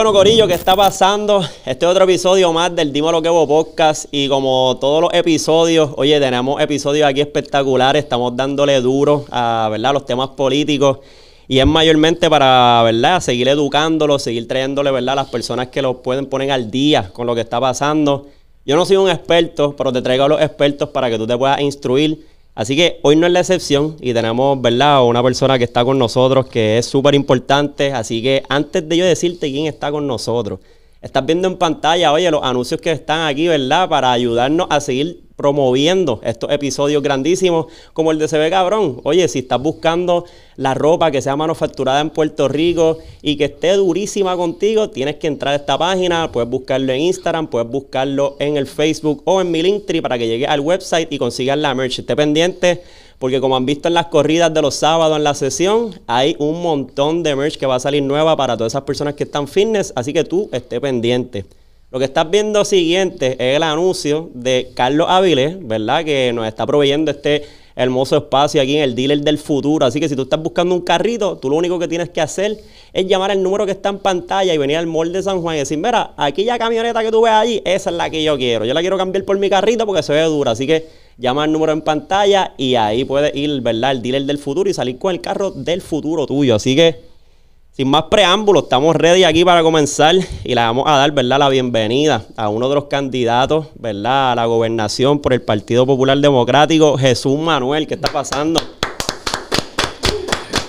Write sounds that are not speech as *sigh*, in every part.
Bueno, Corillo, ¿qué está pasando? Este es otro episodio más del Dimo Lo Que Hubo Podcast. Y como todos los episodios, oye, tenemos episodios aquí espectaculares. Estamos dándole duro a ¿verdad? los temas políticos. Y es mayormente para, ¿verdad?, seguir educándolos, seguir trayéndole, ¿verdad?, a las personas que los pueden poner al día con lo que está pasando. Yo no soy un experto, pero te traigo a los expertos para que tú te puedas instruir Así que hoy no es la excepción y tenemos, ¿verdad?, una persona que está con nosotros que es súper importante. Así que antes de yo decirte quién está con nosotros, estás viendo en pantalla, oye, los anuncios que están aquí, ¿verdad?, para ayudarnos a seguir promoviendo estos episodios grandísimos como el de Se ve cabrón. Oye, si estás buscando la ropa que sea manufacturada en Puerto Rico y que esté durísima contigo, tienes que entrar a esta página, puedes buscarlo en Instagram, puedes buscarlo en el Facebook o en mi Linktree para que llegue al website y consigas la merch. Esté pendiente porque como han visto en las corridas de los sábados en la sesión, hay un montón de merch que va a salir nueva para todas esas personas que están fitness, así que tú esté pendiente. Lo que estás viendo siguiente es el anuncio de Carlos Avilés, ¿verdad? Que nos está proveyendo este hermoso espacio aquí en el dealer del futuro. Así que si tú estás buscando un carrito, tú lo único que tienes que hacer es llamar al número que está en pantalla y venir al mall de San Juan y decir, mira, aquella camioneta que tú ves allí, esa es la que yo quiero. Yo la quiero cambiar por mi carrito porque se ve dura. Así que llama al número en pantalla y ahí puedes ir, ¿verdad? El dealer del futuro y salir con el carro del futuro tuyo. Así que sin más preámbulos, estamos ready aquí para comenzar y le vamos a dar, ¿verdad?, la bienvenida a uno de los candidatos, ¿verdad?, a la gobernación por el Partido Popular Democrático, Jesús Manuel. ¿Qué está pasando?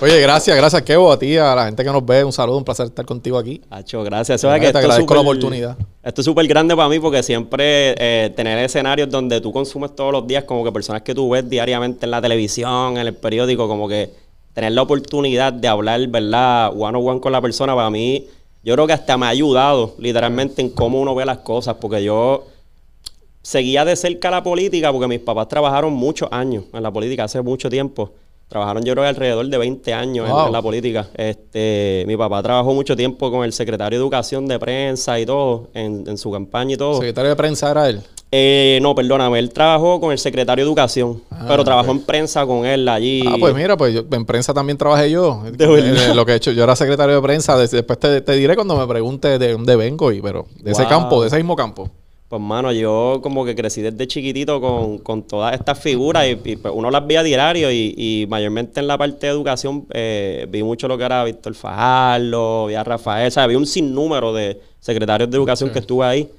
Oye, gracias, gracias, Kevo, a ti, a la gente que nos ve. Un saludo, un placer estar contigo aquí. Hacho, gracias. Que te agradezco la oportunidad. Esto es súper grande para mí porque siempre eh, tener escenarios donde tú consumes todos los días, como que personas que tú ves diariamente en la televisión, en el periódico, como que tener la oportunidad de hablar, ¿verdad? One on one con la persona, para mí, yo creo que hasta me ha ayudado literalmente en cómo uno ve las cosas, porque yo seguía de cerca la política porque mis papás trabajaron muchos años en la política, hace mucho tiempo. Trabajaron yo creo que alrededor de 20 años en, la política. Este, mi papá trabajó mucho tiempo con el secretario de Educación de Prensa y todo, en, en su campaña y todo. ¿Secretario de Prensa era él? Eh, no, perdóname, él trabajó con el secretario de Educación, ah, pero trabajó en prensa con él allí. Ah, pues mira, pues en prensa también trabajé yo. De eh, lo que he hecho, yo era secretario de prensa, después te, diré cuando me pregunte de dónde vengo, y pero de ese campo, de ese mismo campo. Pues mano, yo como que crecí desde chiquitito con, todas estas figuras y, pues, uno las veía diario y, mayormente en la parte de educación eh, vi mucho lo que era Víctor Fajardo, vi a Rafael, o sea, vi un sinnúmero de secretarios de educación que estuve ahí.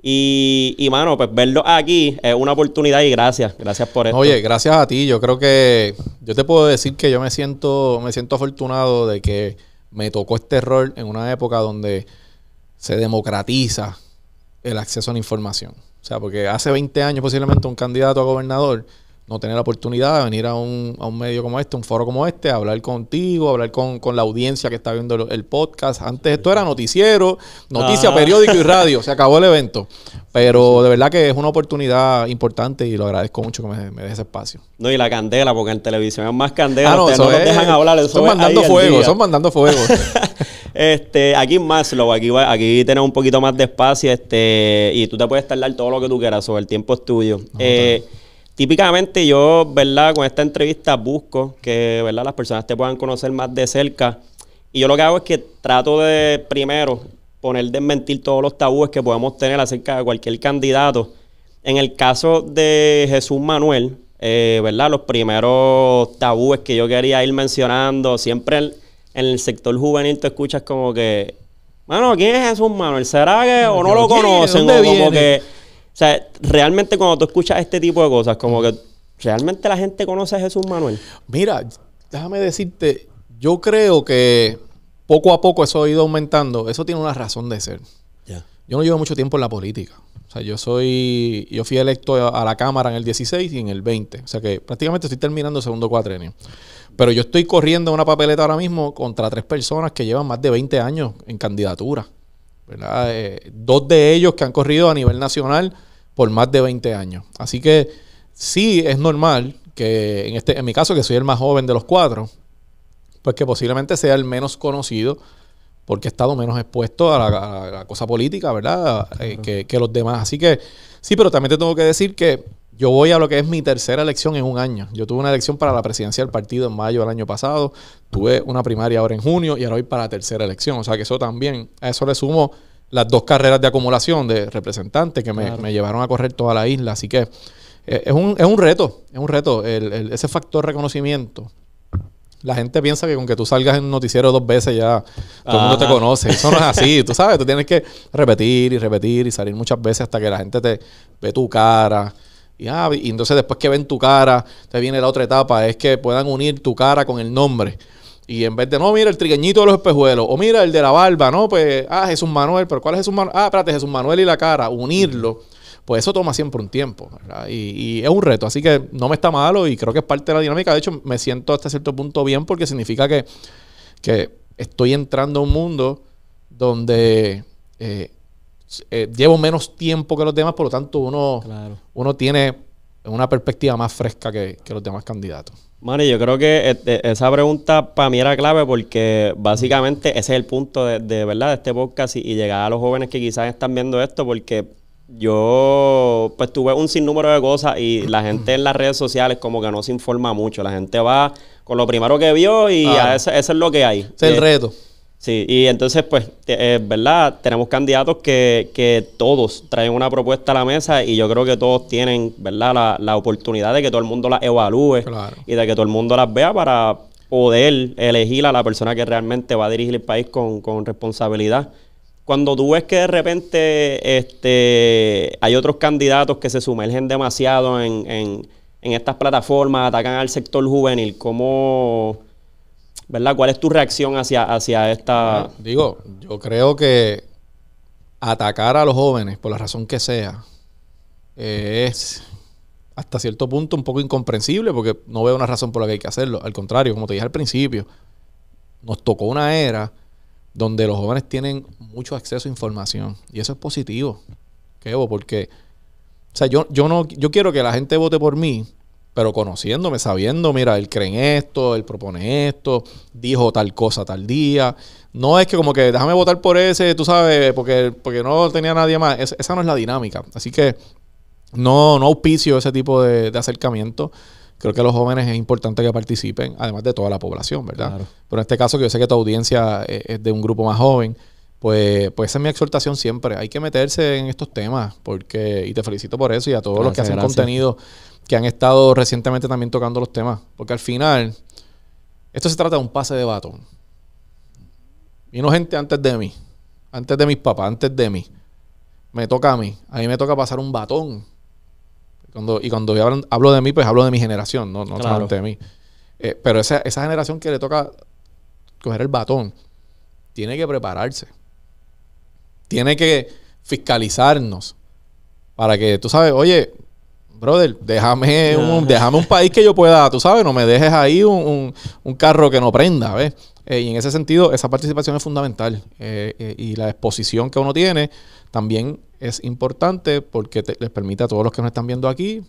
Y, y, mano, pues verlo aquí es una oportunidad y gracias, gracias por esto. Oye, gracias a ti. Yo creo que yo te puedo decir que yo me siento, me siento afortunado de que me tocó este rol en una época donde se democratiza el acceso a la información. O sea, porque hace 20 años posiblemente un candidato a gobernador no tener la oportunidad de venir a un, a un medio como este, un foro como este, a hablar contigo, hablar con, la audiencia que está viendo el, podcast. Antes esto era noticiero, noticia, ah. periódico y radio. Se acabó el evento. Pero de verdad que es una oportunidad importante y lo agradezco mucho que me, me des ese espacio. No, y la candela, porque en televisión es más candela. Ah, no, no dejan hablar. son mandando fuego, son mandando fuego. este, aquí en Maslow, aquí, aquí tenemos un poquito más de espacio este, y tú te puedes tardar todo lo que tú quieras sobre el tiempo estudio. eh, Típicamente yo, ¿verdad? Con esta entrevista busco que, ¿verdad? Las personas te puedan conocer más de cerca. Y yo lo que hago es que trato de, primero, poner de mentir todos los tabúes que podemos tener acerca de cualquier candidato. En el caso de Jesús Manuel, eh, ¿verdad? Los primeros tabúes que yo quería ir mencionando, siempre en, el sector juvenil tú escuchas como que, bueno, ¿quién es Jesús Manuel? ¿Será que o no lo conocen? O como que sea, realmente cuando tú escuchas este tipo de cosas, como que realmente la gente conoce a Jesús Manuel. Mira, déjame decirte, yo creo que poco a poco eso ha ido aumentando. Eso tiene una razón de ser. Yo no llevo mucho tiempo en la política. O sea, yo soy, yo fui electo a la Cámara en el 16 y en el 20. O sea que prácticamente estoy terminando el segundo cuatrenio. Pero yo estoy corriendo una papeleta ahora mismo contra tres personas que llevan más de 20 años en candidatura. ¿verdad? Eh, dos de ellos que han corrido a nivel nacional por más de 20 años. Así que sí es normal que en, este, en mi caso, que soy el más joven de los cuatro, pues que posiblemente sea el menos conocido porque he estado menos expuesto a la, cosa política, ¿verdad? Eh, que, los demás. Así que sí, pero también te tengo que decir que yo voy a lo que es mi tercera elección en un año. Yo tuve una elección para la presidencia del partido en mayo del año pasado, tuve una primaria ahora en junio y ahora voy para la tercera elección. O sea que eso también, a eso le sumo las dos carreras de acumulación de representantes que me, llevaron a correr toda la isla. Así que eh, es, un, es un reto, es un reto. ese factor reconocimiento. La gente piensa que con que tú salgas en un noticiero dos veces ya todo el mundo te conoce. Eso no es así. tú sabes, tú tienes que repetir y repetir y salir muchas veces hasta que la gente te ve tu cara. Y, ah, y entonces después que ven tu cara, te viene la otra etapa, es que puedan unir tu cara con el nombre. Y en vez de, no, mira el trigueñito de los espejuelos, o mira el de la barba, no, pues, ah, Jesús Manuel, pero ¿cuál es Jesús Manuel? Ah, espérate, Jesús Manuel y la cara, unirlo, pues eso toma siempre un tiempo, ¿verdad? Y, es un reto, así que no me está malo y creo que es parte de la dinámica. De hecho, me siento hasta cierto punto bien porque significa que, que estoy entrando a un mundo donde eh, eh, llevo menos tiempo que los demás, por lo tanto uno, uno tiene una perspectiva más fresca que, que los demás candidatos. Mari, yo creo que este, esa pregunta para mí era clave porque básicamente ese es el punto de, verdad de este podcast y, llegar a los jóvenes que quizás están viendo esto porque yo pues tuve un sinnúmero de cosas y la gente en las redes sociales como que no se informa mucho. La gente va con lo primero que vio y eso, es lo que hay. Es el eh, reto. Sí, y entonces, pues, es verdad, tenemos candidatos que, que, todos traen una propuesta a la mesa y yo creo que todos tienen, ¿verdad?, la, la oportunidad de que todo el mundo las evalúe y de que todo el mundo las vea para poder elegir a la persona que realmente va a dirigir el país con, con responsabilidad. Cuando tú ves que de repente este, hay otros candidatos que se sumergen demasiado en, en, en estas plataformas, atacan al sector juvenil, ¿cómo ¿verdad? ¿Cuál es tu reacción hacia, hacia esta...? digo, yo creo que atacar a los jóvenes, por la razón que sea, es hasta cierto punto un poco incomprensible porque no veo una razón por la que hay que hacerlo. Al contrario, como te dije al principio, nos tocó una era donde los jóvenes tienen mucho acceso a información y eso es positivo, porque o sea, yo, yo no yo quiero que la gente vote por mí pero conociéndome, sabiendo, mira, él cree en esto, él propone esto, dijo tal cosa tal día. No es que como que déjame votar por ese, tú sabes, porque, porque no tenía nadie más. esa no es la dinámica. Así que no, no auspicio ese tipo de, acercamiento. Creo que los jóvenes es importante que participen, además de toda la población, ¿verdad? Pero en este caso, que yo sé que tu audiencia es, de un grupo más joven, pues, pues esa es mi exhortación siempre. Hay que meterse en estos temas, porque, y te felicito por eso, y a todos los que hacen contenido que han estado recientemente también tocando los temas. Porque al final, esto se trata de un pase de batón. Vino gente antes de mí, antes de mis papás, antes de mí. Me toca a mí. A mí me toca pasar un batón. Cuando, y cuando hablo, de mí, pues hablo de mi generación, no, no solamente de mí. Eh, pero esa, esa generación que le toca coger el batón, tiene que prepararse. Tiene que fiscalizarnos. Para que tú sabes, oye, brother, déjame un, déjame un país que yo pueda, tú sabes, no me dejes ahí un, carro que no prenda, ¿ves? Eh, y en ese sentido, esa participación es fundamental. Eh, eh, y la exposición que uno tiene también es importante porque les permite a todos los que nos están viendo aquí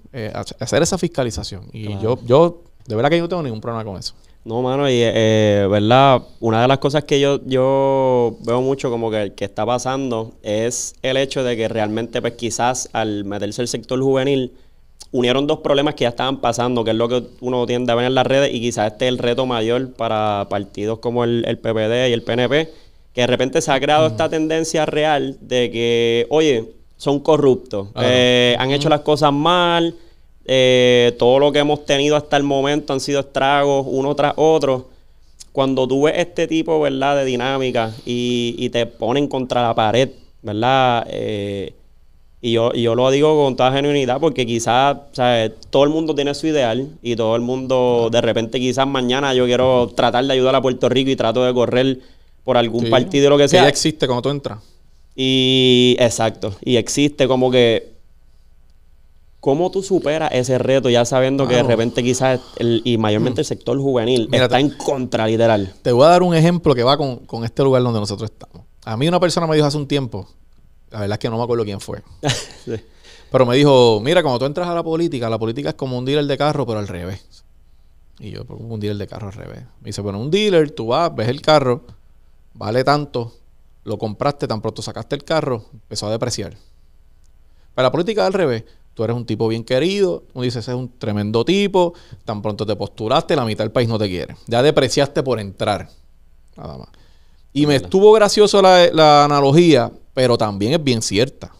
hacer esa fiscalización. Y yo, yo, de verdad que yo no tengo ningún problema con eso. No, mano, y verdad, una de las cosas que yo, yo veo mucho como que, que, está pasando es el hecho de que realmente, pues quizás al meterse el sector juvenil, unieron dos problemas que ya estaban pasando, que es lo que uno tiende a ver en las redes, y quizás este es el reto mayor para partidos como el, PPD y el PNP, que de repente se ha creado esta tendencia real de que, oye, son corruptos, eh, han hecho las cosas mal, eh, todo lo que hemos tenido hasta el momento han sido estragos uno tras otro. Cuando tú ves este tipo, ¿verdad?, de dinámica y, y te ponen contra la pared, ¿verdad?, eh, y yo, yo lo digo con toda genuinidad porque quizás todo el mundo tiene su ideal y todo el mundo de repente quizás mañana yo quiero tratar de ayudar a Puerto Rico y trato de correr por algún partido o lo que sea. Que existe cuando tú entras. Y exacto, y existe como que ¿Cómo tú superas ese reto ya sabiendo que de repente quizás, y mayormente el sector juvenil, está en contra, literal? Te voy a dar un ejemplo que va con, con, este lugar donde nosotros estamos. A mí una persona me dijo hace un tiempo, la verdad es que no me acuerdo quién fue. *laughs* Pero me dijo, mira, cuando tú entras a la política, la política es como un dealer de carro, pero al revés. Y yo, como un dealer de carro al revés. Me dice, bueno, un dealer, tú vas, ves el carro, vale tanto, lo compraste, tan pronto sacaste el carro, empezó a depreciar. Pero la política es al revés. tú eres un tipo bien querido, uno dice, ese es un tremendo tipo, tan pronto te postulaste, la mitad del país no te quiere. Ya depreciaste por entrar, nada más. Y me estuvo gracioso la, analogía, pero también es bien cierta.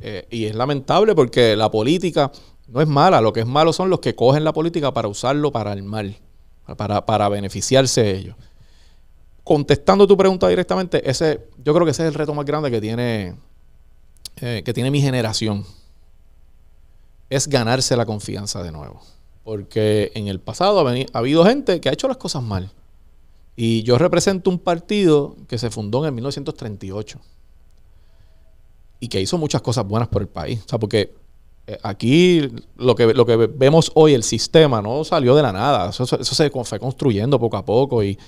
Eh, y es lamentable porque la política no es mala, lo que es malo son los que cogen la política para usarlo para el mal, para, para beneficiarse de ellos contestando tu pregunta directamente, ese, yo creo que ese es el reto más grande que tiene, eh, que tiene mi generación. Es ganarse la confianza de nuevo. Porque en el pasado ha, ha, habido gente que ha hecho las cosas mal. Y yo represento un partido que se fundó en el 1938 y que hizo muchas cosas buenas por el país. O sea, porque eh, aquí lo que, lo que vemos hoy, el sistema, no salió de la nada. Eso, eso se fue construyendo poco a poco y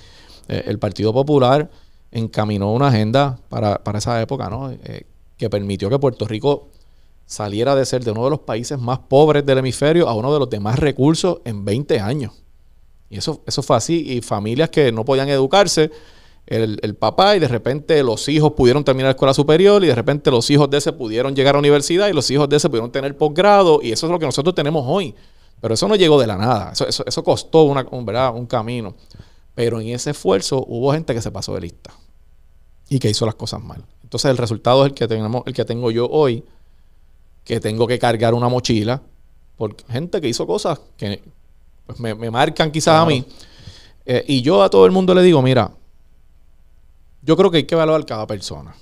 eh, el Partido Popular encaminó una agenda para, esa época, ¿no? Eh, que permitió que Puerto Rico saliera de ser de uno de los países más pobres del hemisferio a uno de los de más recursos en 20 años. Y eso, eso fue así. Y familias que no podían educarse, el, papá y de repente los hijos pudieron terminar la escuela superior y de repente los hijos de ese pudieron llegar a la universidad y los hijos de ese pudieron tener posgrado y eso es lo que nosotros tenemos hoy. Pero eso no llegó de la nada, eso, eso, costó una, ¿verdad? un camino. Pero en ese esfuerzo hubo gente que se pasó de lista y que hizo las cosas mal. Entonces el resultado es el que tenemos, el que tengo yo hoy, que tengo que cargar una mochila por gente que hizo cosas que pues, me, marcan quizás a mí. Eh, y yo a todo el mundo le digo, mira, yo creo que hay que evaluar cada persona.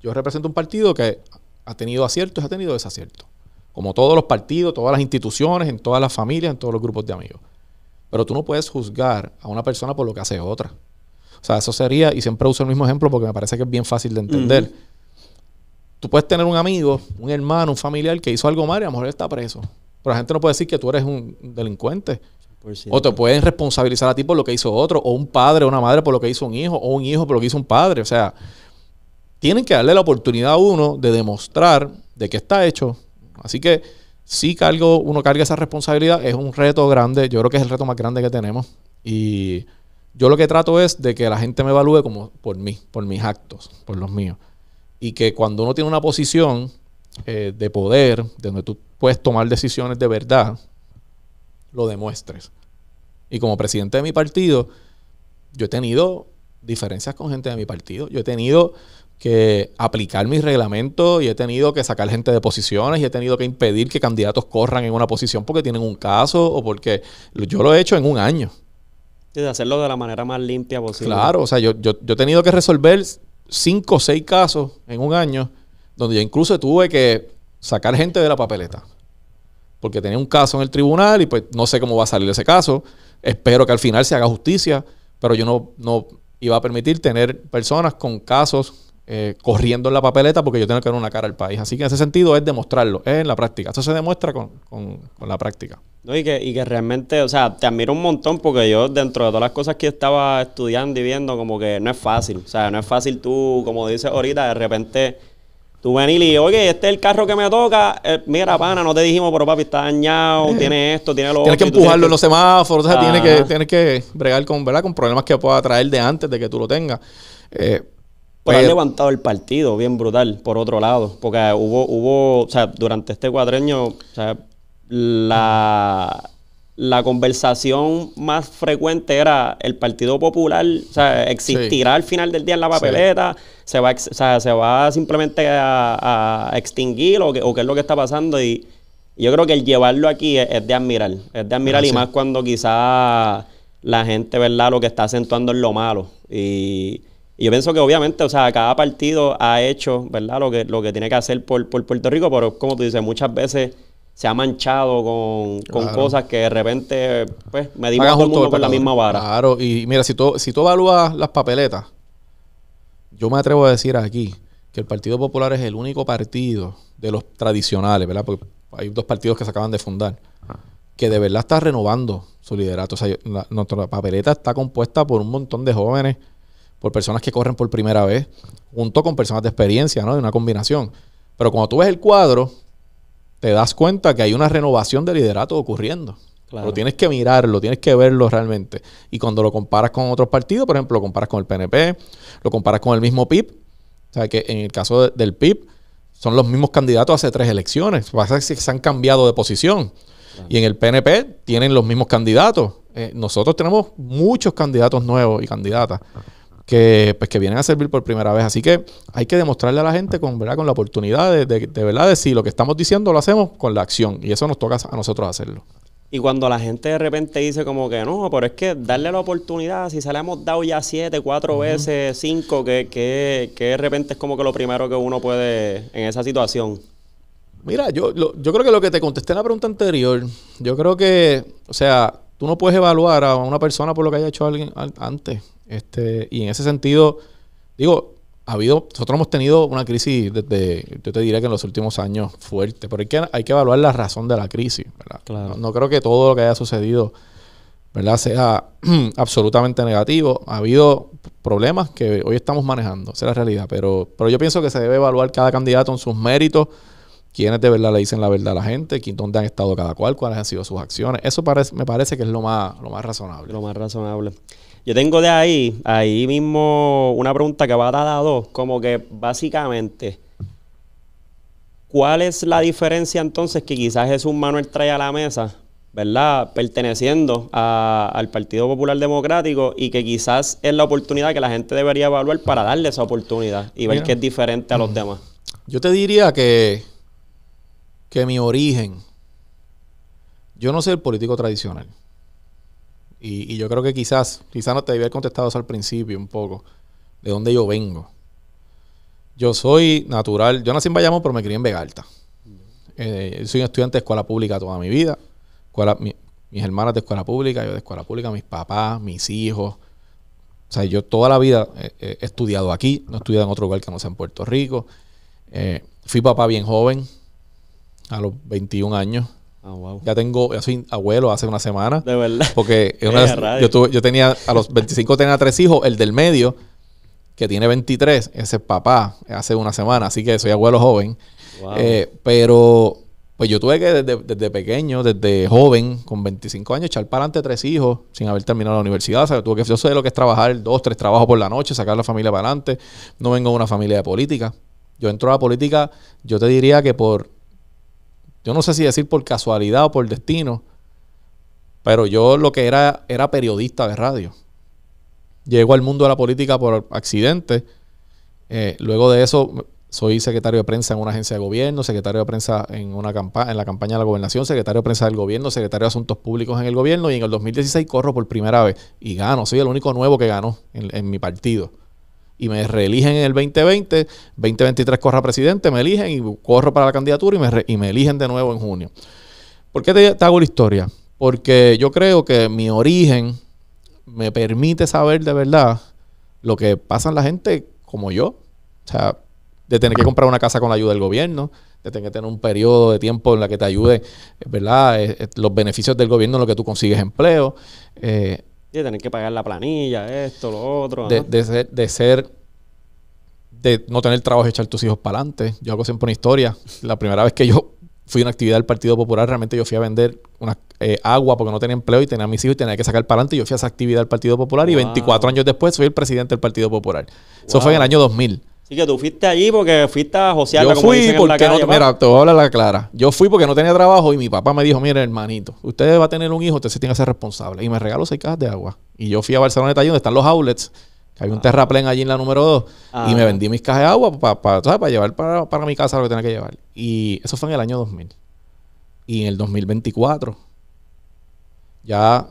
Yo represento un partido que ha tenido aciertos y ha tenido desaciertos. Como todos los partidos, todas las instituciones, en todas las familias, en todos los grupos de amigos. Pero tú no puedes juzgar a una persona por lo que hace otra. O sea, eso sería, y siempre uso el mismo ejemplo porque me parece que es bien fácil de entender. Tú puedes tener un amigo, un hermano, un familiar que hizo algo mal y a lo mejor está preso. Pero la gente no puede decir que tú eres un delincuente. O te pueden responsabilizar a ti por lo que hizo otro, o un padre o una madre por lo que hizo un hijo, o un hijo por lo que hizo un padre. O sea, tienen que darle la oportunidad a uno de demostrar de qué está hecho. Así que si cargo, uno carga esa responsabilidad, es un reto grande, yo creo que es el reto más grande que tenemos. Y yo lo que trato es de que la gente me evalúe como por mí, por mis actos, por los míos. Y que cuando uno tiene una posición eh, de poder, de donde tú puedes tomar decisiones de verdad, lo demuestres. Y como presidente de mi partido, yo he tenido diferencias con gente de mi partido. Yo he tenido que aplicar mis reglamentos y he tenido que sacar gente de posiciones y he tenido que impedir que candidatos corran en una posición porque tienen un caso o porque yo lo he hecho en un año. Y de hacerlo de la manera más limpia posible. Claro, o sea, yo, yo, he tenido que resolver cinco o seis casos en un año donde yo incluso tuve que sacar gente de la papeleta. Porque tenía un caso en el tribunal y pues no sé cómo va a salir ese caso. Espero que al final se haga justicia, pero yo no, no iba a permitir tener personas con casos eh, corriendo en la papeleta porque yo tengo que dar una cara al país. Así que en ese sentido es demostrarlo, es en la práctica. Eso se demuestra con, la práctica. y, que, y que realmente, o sea, te admiro un montón porque yo dentro de todas las cosas que estaba estudiando y viendo, como que no es fácil. O sea, no es fácil tú, como dices ahorita, de repente... Tú venir y, oye, este es el carro que me toca. Eh, mira, pana, no te dijimos, pero papi, está dañado, *laughs* tiene esto, tiene lo otro. Tienes que empujarlo en los semáforos, o sea, tienes que, tienes que bregar con, ¿verdad? con problemas que pueda traer de antes de que tú lo tengas. Eh, pero han levantado el partido bien brutal, por otro lado. Porque hubo, hubo, o sea, durante este cuadreño, o sea, la, la conversación más frecuente era el Partido Popular, o sea, existirá al final del día en la papeleta, se va, o sea, se va simplemente a, extinguir o, qué es lo que está pasando. Y, yo creo que el llevarlo aquí es, de admirar, es de admirar y más cuando quizá la gente, ¿verdad? Lo que está acentuando es lo malo. Y y yo pienso que obviamente, o sea, cada partido ha hecho, ¿verdad? Lo que, lo que tiene que hacer por, Puerto Rico, pero como tú dices, muchas veces se ha manchado con, cosas que de repente, pues, medimos todo el mundo por la misma vara. Claro, y mira, si tú, si tú evalúas las papeletas, yo me atrevo a decir aquí que el Partido Popular es el único partido de los tradicionales, ¿verdad? Porque hay dos partidos que se acaban de fundar, que de verdad está renovando su liderato. O sea, nuestra papeleta está compuesta por un montón de jóvenes por personas que corren por primera vez, junto con personas de experiencia, ¿no? De una combinación. Pero cuando tú ves el cuadro, te das cuenta que hay una renovación de liderato ocurriendo. Claro. Lo tienes que mirarlo, tienes que verlo realmente. Y cuando lo comparas con otros partidos, por ejemplo, lo comparas con el PNP, lo comparas con el mismo PIB, o sea que en el caso del PIB, son los mismos candidatos hace tres elecciones. Pasa que se han cambiado de posición. Y en el PNP tienen los mismos candidatos. Eh, nosotros tenemos muchos candidatos nuevos y candidatas que, pues, que vienen a servir por primera vez. Así que hay que demostrarle a la gente con, ¿verdad? con la oportunidad de, de, verdad de si lo que estamos diciendo lo hacemos con la acción. Y eso nos toca a nosotros hacerlo. Y cuando la gente de repente dice como que no, pero es que darle la oportunidad, si se le hemos dado ya siete, cuatro veces, cinco, que, que, que de repente es como que lo primero que uno puede en esa situación. Mira, yo, yo creo que lo que te contesté en la pregunta anterior, yo creo que, o sea, tú no puedes evaluar a una persona por lo que haya hecho alguien antes. Este, y en ese sentido, digo, ha habido, nosotros hemos tenido una crisis desde, yo te diría que en los últimos años fuerte, pero hay que, hay que evaluar la razón de la crisis, ¿verdad? No, creo que todo lo que haya sucedido, ¿verdad? Sea *clears throat* absolutamente negativo. Ha habido problemas que hoy estamos manejando, esa es la realidad, pero, pero yo pienso que se debe evaluar cada candidato en sus méritos, quiénes de verdad le dicen la verdad a la gente, dónde han estado cada cual, cuáles han sido sus acciones. Eso parece, me parece que es lo más, lo más razonable. Lo más razonable. Yo tengo de ahí, ahí mismo, una pregunta que va a dar a dos, como que básicamente, ¿cuál es la diferencia entonces que quizás Jesús Manuel trae a la mesa, ¿verdad? Perteneciendo al Partido Popular Democrático y que quizás es la oportunidad que la gente debería evaluar para darle esa oportunidad y ver que es diferente a los demás. Yo te diría que, que mi origen, yo no soy el político tradicional. Y, yo creo que quizás, quizás no te debía haber contestado eso al principio un poco, de dónde yo vengo. Yo soy natural, yo nací en Bayamón, pero me crié en Vega Alta. Eh, soy un estudiante de escuela pública toda mi vida. Escuela, mis hermanas de escuela pública, yo de escuela pública, mis papás, mis hijos. O sea, yo toda la vida he estudiado aquí, no he estudiado en otro lugar que no sea en Puerto Rico. Eh, fui papá bien joven, a los 21 años. Ah, ya tengo, ya soy abuelo hace una semana. De verdad. Porque *laughs* yo, yo tenía, a los 25 tenía tres hijos, el del medio, que tiene 23, ese es papá, hace una semana, así que soy abuelo joven. Eh, pero, pues yo tuve que desde, pequeño, desde joven, con 25 años, echar para adelante tres hijos sin haber terminado la universidad. O sea, tuve que, yo sé lo que es trabajar dos, tres trabajos por la noche, sacar la familia para adelante. No vengo de una familia de política. Yo entro a la política, yo te diría que por yo no sé si decir por casualidad o por destino, pero yo lo que era era periodista de radio. Llego al mundo de la política por accidente. Eh, luego de eso soy secretario de prensa en una agencia de gobierno, secretario de prensa en, una en la campaña de la gobernación, secretario de prensa del gobierno, secretario de asuntos públicos en el gobierno y en el 2016 corro por primera vez y gano. Soy el único nuevo que ganó en mi partido y me reeligen en el 2020, 2023 corra presidente, me eligen y corro para la candidatura y me, y me eligen de nuevo en junio. ¿Por qué te, hago la historia? Porque yo creo que mi origen me permite saber de verdad lo que pasa en la gente como yo. O sea, de tener que comprar una casa con la ayuda del gobierno, de tener que tener un periodo de tiempo en la que te ayude, ¿verdad? Eh, eh, los beneficios del gobierno en lo que tú consigues empleo. Eh, de tener que pagar la planilla, esto, lo otro. De, de, ser, de ser, de no tener trabajo y echar tus hijos para adelante. Yo hago siempre una historia. La primera vez que yo fui a una actividad del Partido Popular, realmente yo fui a vender una, eh, agua porque no tenía empleo y tenía a mis hijos y tenía que sacar para adelante. Y yo fui a esa actividad del Partido Popular y 24 años después soy el presidente del Partido Popular. Eso fue en el año 2000. Sí, que tú fuiste allí porque fuiste a josearla, Yo fui porque no, mira, te voy a hablar la clara. Yo fui porque no tenía trabajo y mi papá me dijo, mire, hermanito, usted va a tener un hijo, usted se tiene que ser responsable. Y me regaló seis cajas de agua. Y yo fui a Barcelona, allí donde están los outlets, que había un terraplén allí en la número 2, y me vendí mis cajas de agua para llevar para, para mi casa lo que tenía que llevar. Y eso fue en el año 2000. Y en el 2024, ya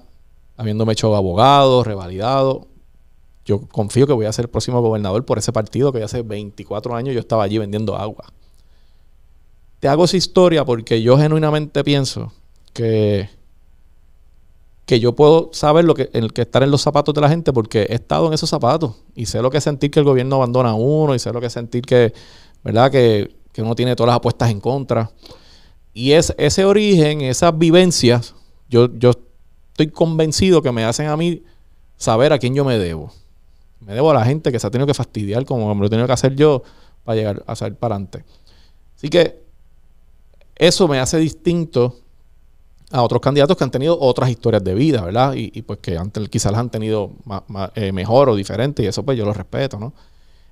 habiéndome hecho abogado, revalidado, yo confío que voy a ser el próximo gobernador por ese partido que hace 24 años yo estaba allí vendiendo agua. Te hago esa historia porque yo genuinamente pienso que, que yo puedo saber lo que, el que estar en los zapatos de la gente porque he estado en esos zapatos y sé lo que es sentir que el gobierno abandona a uno y sé lo que sentir que, ¿verdad? Que, que uno tiene todas las apuestas en contra. Y es, ese origen, esas vivencias, yo, yo estoy convencido que me hacen a mí saber a quién yo me debo me debo a la gente que se ha tenido que fastidiar como me lo he tenido que hacer yo para llegar a salir para adelante. Así que eso me hace distinto a otros candidatos que han tenido otras historias de vida, ¿verdad? Y, pues que antes quizás las han tenido eh, mejor o diferente y eso pues yo lo respeto, ¿no?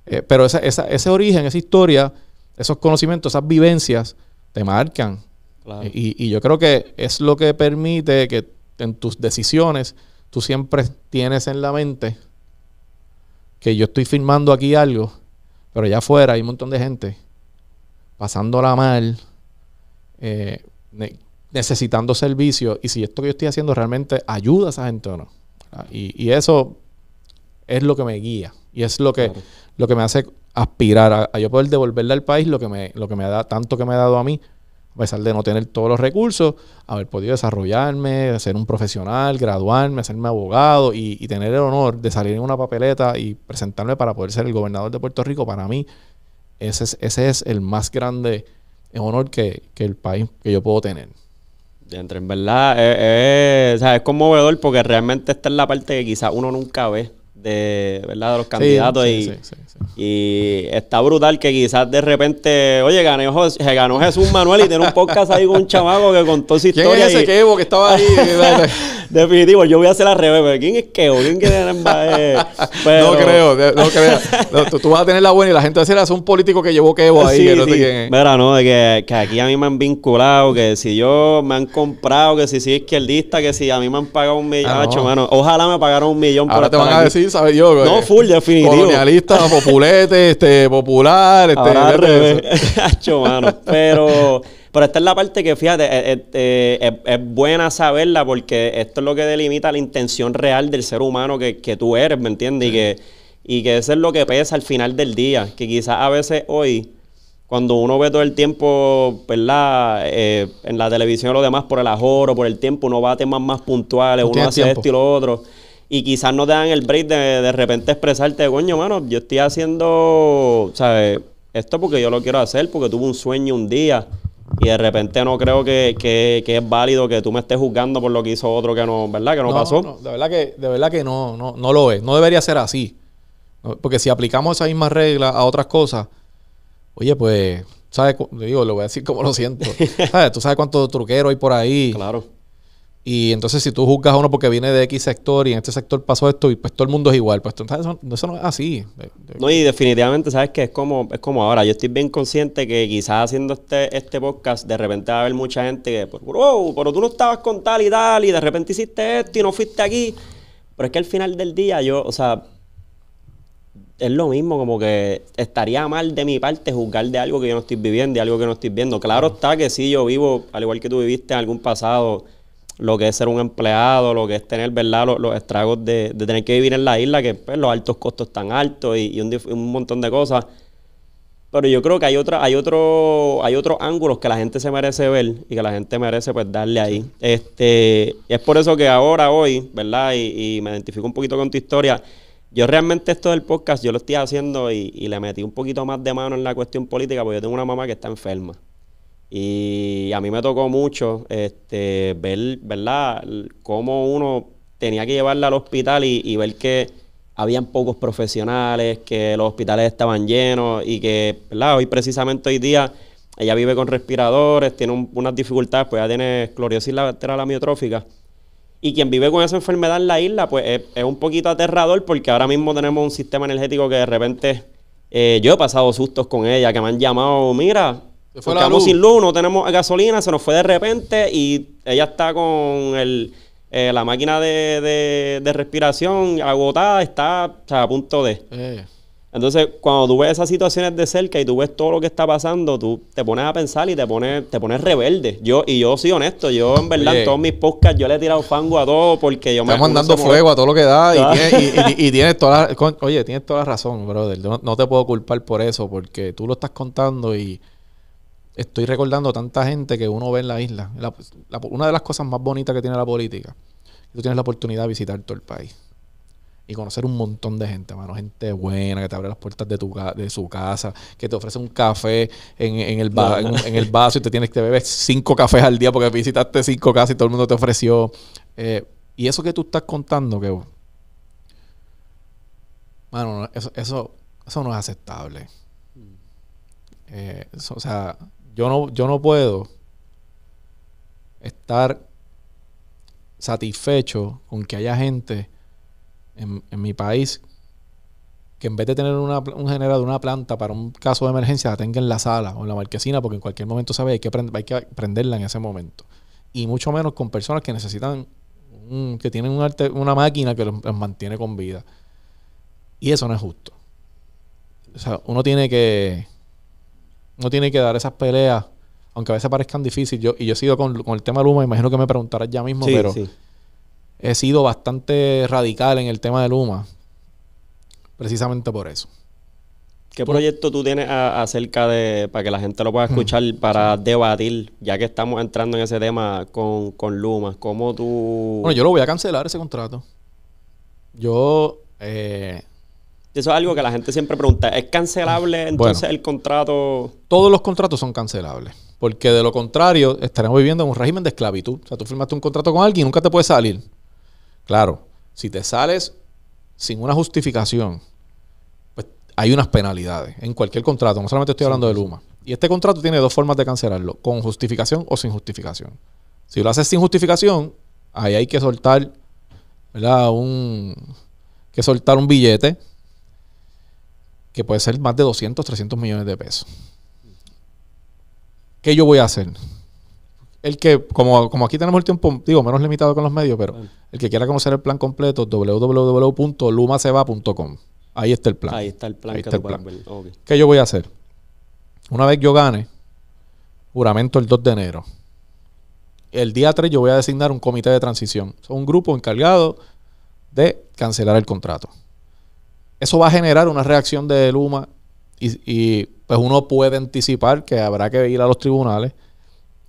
Eh, pero ese origen, esa historia, esos conocimientos, esas vivencias, te marcan. Y, y, yo creo que es lo que permite que en tus decisiones tú siempre tienes en la mente que yo estoy firmando aquí algo, pero allá afuera hay un montón de gente pasándola mal, eh, necesitando servicios, y si esto que yo estoy haciendo realmente ayuda a esa gente o no. Y, eso es lo que me guía y es lo que, lo que me hace aspirar a, yo poder devolverle al país lo que me, lo que me da, tanto que me ha dado a mí, pesar de no tener todos los recursos, haber podido desarrollarme, ser un profesional, graduarme, hacerme abogado y, tener el honor de salir en una papeleta y presentarme para poder ser el gobernador de Puerto Rico, para mí ese es, ese es el más grande honor que, que el país que yo puedo tener. Entre, en verdad, es, es conmovedor porque realmente esta es la parte que quizás uno nunca ve de, ¿verdad? de los candidatos y, y, está brutal que quizás de repente, oye, ganó, ganó Jesús Manuel y tiene un podcast ahí con un chamaco que contó su historia. ¿Quién es ese Kevo que estaba ahí? *laughs* Definitivo, yo voy a hacer la revés, pero ¿quién es Kevo? ¿Quién quiere No creo, no creo. tú, vas a tener la buena y la gente va a decir, es un político que llevó Kevo ahí, que no sé quién es. Mira, no, de que, que, aquí a mí me han vinculado, que si yo me han comprado, que si soy izquierdista, que si a mí me han pagado un millón, ah, mano, ojalá me pagaron un millón Ahora te van a decir, ¿sabes yo? No, full, definitivo. Colonialista, *laughs* populete, este, popular, este. Ahora al revés. *laughs* mano. Pero... Pero esta es la parte que, fíjate, eh, eh, eh, es, buena saberla porque esto es lo que delimita la intención real del ser humano que, tú eres, ¿me entiendes? Y, que, y que eso es lo que pesa al final del día. Que quizás a veces hoy, cuando uno ve todo el tiempo, ¿verdad? en la televisión o lo demás, por el ajoro, por el tiempo, uno va a temas más puntuales, uno hace esto y lo otro. Y quizás no te dan el break de de repente expresarte, coño, mano, yo estoy haciendo, ¿sabes? Esto porque yo lo quiero hacer, porque tuve un sueño un día y de repente no creo que, es válido que tú me estés juzgando por lo que hizo otro que no, ¿verdad? Que no, pasó. de verdad que, de verdad que no, no, no lo es. No debería ser así. Porque si aplicamos esa misma regla a otras cosas, oye, pues, ¿sabes? Digo, lo voy a decir como lo siento. *laughs* ¿Sabes? Tú sabes cuántos truqueros hay por ahí. Claro. Y entonces si tú juzgas a uno porque viene de X sector y en este sector pasó esto y pues todo el mundo es igual, pues eso, eso no es así. No, y definitivamente sabes que es como, es como ahora. Yo estoy bien consciente que quizás haciendo este, este podcast de repente va a haber mucha gente que, pues, wow, pero tú no estabas con tal y tal y de repente hiciste esto y no fuiste aquí. Pero es que al final del día yo, o sea, es lo mismo, como que estaría mal de mi parte juzgar de algo que yo no estoy viviendo, de algo que no estoy viendo. Claro está que sí, yo vivo, al igual que tú viviste en algún pasado lo que es ser un empleado, lo que es tener, ¿verdad? Los, estragos de, tener que vivir en la isla, que pues, los altos costos están altos y, un, montón de cosas. Pero yo creo que hay otra, hay otro, hay otros ángulos que la gente se merece ver y que la gente merece pues darle ahí. Este, y es por eso que ahora, hoy, ¿verdad? Y, me identifico un poquito con tu historia. Yo realmente esto del podcast, yo lo estoy haciendo y, y le metí un poquito más de mano en la cuestión política porque yo tengo una mamá que está enferma. Y a mí me tocó mucho este, ver, ¿verdad?, cómo uno tenía que llevarla al hospital y, ver que habían pocos profesionales, que los hospitales estaban llenos y que, ¿verdad?, hoy precisamente hoy día ella vive con respiradores, tiene unas dificultades, pues ya tiene esclerosis lateral amiotrófica. Y quien vive con esa enfermedad en la isla, pues es, un poquito aterrador porque ahora mismo tenemos un sistema energético que de repente eh, yo he pasado sustos con ella, que me han llamado, mira, Estamos sin luz, no tenemos gasolina, se nos fue de repente y ella está con el, eh, la máquina de, respiración agotada, está a punto de. Eh. Entonces, cuando tú ves esas situaciones de cerca y tú ves todo lo que está pasando, tú te pones a pensar y te pones, te pones rebelde. Yo, y yo soy honesto, yo en verdad en todos mis podcasts yo le he tirado fango a todo porque yo me. Estamos mandando fuego a todo lo que da y, tienes, toda la, oye, tienes toda la razón, brother. No, no te puedo culpar por eso, porque tú lo estás contando y estoy recordando tanta gente que uno ve en la isla. una de las cosas más bonitas que tiene la política, es que tú tienes la oportunidad de visitar todo el país y conocer un montón de gente, mano. Gente buena que te abre las puertas de, tu, de su casa, que te ofrece un café en, el, en, el vaso y te tienes que beber cinco cafés al día porque visitaste cinco casas y todo el mundo te ofreció. Eh, y eso que tú estás contando, que. Mano, eso, eso, eso no es aceptable. Mm. Eh, o sea, yo no, yo no puedo estar satisfecho con que haya gente en, mi país que en vez de tener un generador, una planta para un caso de emergencia, la tenga en la sala o en la marquesina, porque en cualquier momento sabe hay que, hay que prenderla en ese momento. Y mucho menos con personas que necesitan, que tienen una máquina que los, mantiene con vida. Y eso no es justo. O sea, uno tiene que, uno tiene que dar esas peleas, aunque a veces parezcan difíciles. Yo, y yo he sido con, el tema humo, imagino que me preguntarás ya mismo, pero he sido bastante radical en el tema del Luma precisamente por eso. ¿Qué proyecto tú tienes acerca de, para que la gente lo pueda escuchar, para debatir, ya que estamos entrando en ese tema con, con Luma? ¿Cómo tú...? Bueno, yo lo voy a cancelar ese contrato. Yo... Eh, eso es algo que la gente siempre pregunta. ¿Es cancelable entonces el contrato? Todos los contratos son cancelables. Porque de lo contrario, estaremos viviendo en un régimen de esclavitud. O sea, tú firmaste un contrato con alguien y nunca te puedes salir. Claro, si te sales sin una justificación, pues hay unas penalidades en cualquier contrato. No solamente estoy hablando de Luma. Y este contrato tiene dos formas de cancelarlo, con justificación o sin justificación. Si lo haces sin justificación, ahí hay que soltar, ¿verdad? Un, que soltar un billete que puede ser más de 200, 300 millones de pesos. ¿Qué yo voy a hacer? el que, como, como aquí tenemos el tiempo, digo, menos limitado con los medios, pero el que quiera conocer el plan completo, www.lumaceba.com. Ahí está el plan. Ahí está el plan. Ahí está el plan. ¿Qué yo voy a hacer? Una vez yo gane, juramento el 2 de enero. El día 3 yo voy a designar un comité de transición. Un grupo encargado de cancelar el contrato. Eso va a generar una reacción de Luma y, y pues uno puede anticipar que habrá que ir a los tribunales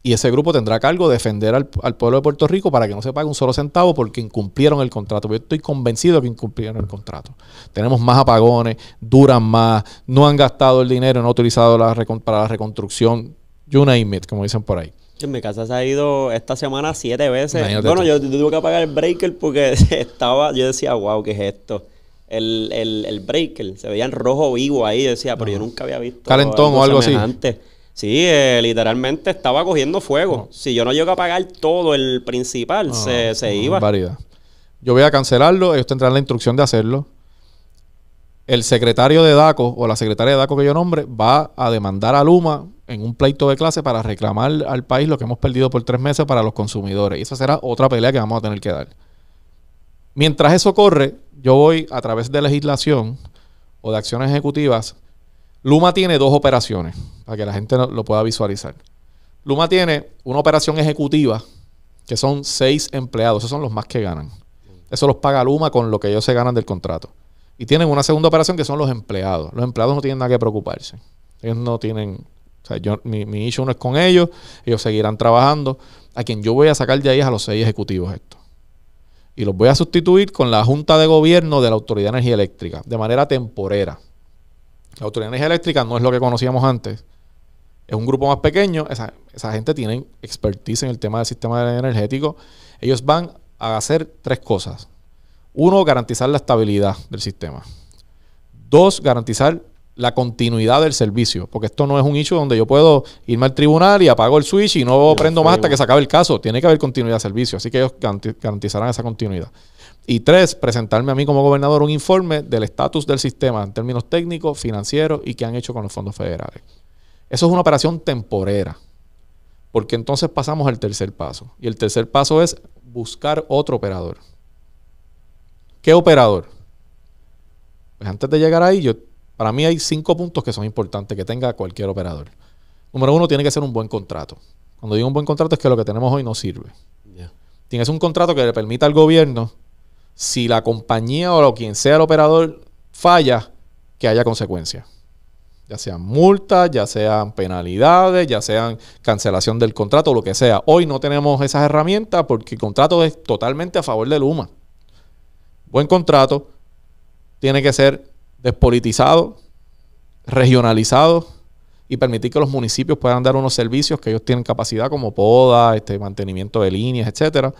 y ese grupo tendrá cargo de defender al, pueblo de Puerto Rico para que no se pague un solo centavo porque incumplieron el contrato. Yo estoy convencido de que incumplieron el contrato. Tenemos más apagones, duran más, no han gastado el dinero, no han utilizado la para la reconstrucción. You name it, como dicen por ahí. En mi casa se ha ido esta semana siete veces. bueno, yo tuve que apagar el breaker porque *laughs* estaba, yo decía, wow, ¿qué es esto? El, el, breaker se veía en rojo vivo ahí. Yo decía, pero yo nunca había visto. Calentón o algo así. Sí, eh, literalmente estaba cogiendo fuego. Si yo no llego a pagar todo el principal, se, se iba. Variedad. Yo voy a cancelarlo, ellos tendrán la instrucción de hacerlo. El secretario de DACO o la secretaria de DACO que yo nombre va a demandar a Luma en un pleito de clase para reclamar al país lo que hemos perdido por tres meses para los consumidores. Y esa será otra pelea que vamos a tener que dar. Mientras eso corre, yo voy a través de legislación o de acciones ejecutivas Luma tiene dos operaciones, para que la gente lo pueda visualizar. Luma tiene una operación ejecutiva, que son seis empleados, esos son los más que ganan. Eso los paga Luma con lo que ellos se ganan del contrato. Y tienen una segunda operación que son los empleados. Los empleados no tienen nada que preocuparse. Ellos no tienen, o sea, yo, mi, mi issue no es con ellos, ellos seguirán trabajando. A quien yo voy a sacar de ahí es a los seis ejecutivos esto. Y los voy a sustituir con la Junta de Gobierno de la Autoridad de Energía Eléctrica, de manera temporera. La Autoridad de Energía Eléctrica no es lo que conocíamos antes. Es un grupo más pequeño. Esa, gente tiene expertise en el tema del sistema energético. Ellos van a hacer tres cosas. Uno, garantizar la estabilidad del sistema. Dos, garantizar la continuidad del servicio, porque esto no es un hecho donde yo puedo irme al tribunal y apago el switch y no prendo más hasta que se acabe el caso. Tiene que haber continuidad de servicio, así que ellos garantizarán esa continuidad. Y tres, presentarme a mí como gobernador un informe del estatus del sistema en términos técnicos, financieros y qué han hecho con los fondos federales. Eso es una operación temporera, porque entonces pasamos al tercer paso. Y el tercer paso es buscar otro operador. ¿Qué operador? Pues antes de llegar ahí, yo, para mí hay cinco puntos que son importantes que tenga cualquier operador. Número uno, tiene que ser un buen contrato. Cuando digo un buen contrato es que lo que tenemos hoy no sirve. Tienes un contrato que le permita al gobierno si la compañía o quien sea el operador falla, que haya consecuencias. Ya sean multas, ya sean penalidades, ya sean cancelación del contrato, lo que sea. Hoy no tenemos esas herramientas porque el contrato es totalmente a favor de Luma. Buen contrato, tiene que ser despolitizado, regionalizado y permitir que los municipios puedan dar unos servicios que ellos tienen capacidad como poda, este, mantenimiento de líneas, etcétera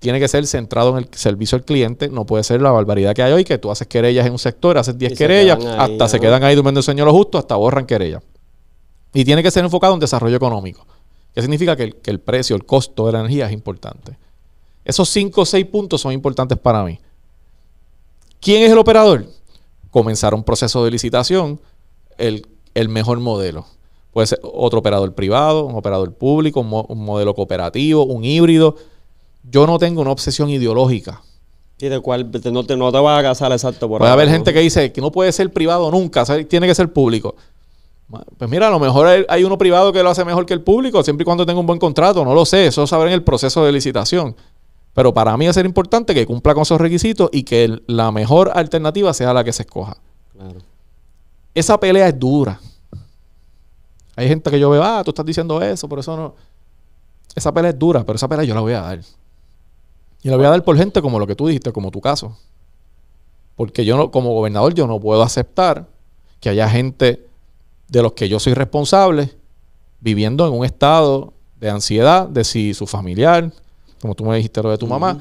tiene que ser centrado en el servicio al cliente. No puede ser la barbaridad que hay hoy, que tú haces querellas en un sector, haces 10 querellas, hasta se quedan ahí durmiendo el sueño lo justo, hasta borran querellas. Y tiene que ser enfocado en desarrollo económico. ¿Qué significa? Que el, precio, el costo de la energía es importante. Esos 5 o 6 puntos son importantes para mí. ¿Quién es el operador? Comenzar un proceso de licitación el, mejor modelo. Puede ser otro operador privado, un operador público, un, modelo cooperativo, un híbrido. Yo no tengo una obsesión ideológica. ¿Y de cuál? No te, no te vas a casar exacto por Puede haber gente que dice que no puede ser privado nunca, tiene que ser público. Pues mira, a lo mejor hay uno privado que lo hace mejor que el público, siempre y cuando tenga un buen contrato, no lo sé, eso saber en el proceso de licitación. Pero para mí es ser importante que cumpla con esos requisitos y que la mejor alternativa sea la que se escoja. Claro. Esa pelea es dura. Hay gente que yo veo, ah, tú estás diciendo eso, por eso no. Esa pelea es dura, pero esa pelea yo la voy a dar. Y la voy a dar por gente como lo que tú dijiste, como tu caso. Porque yo no, como gobernador, yo no puedo aceptar que haya gente de los que yo soy responsable viviendo en un estado de ansiedad de si su familiar, como tú me dijiste lo de tu mamá,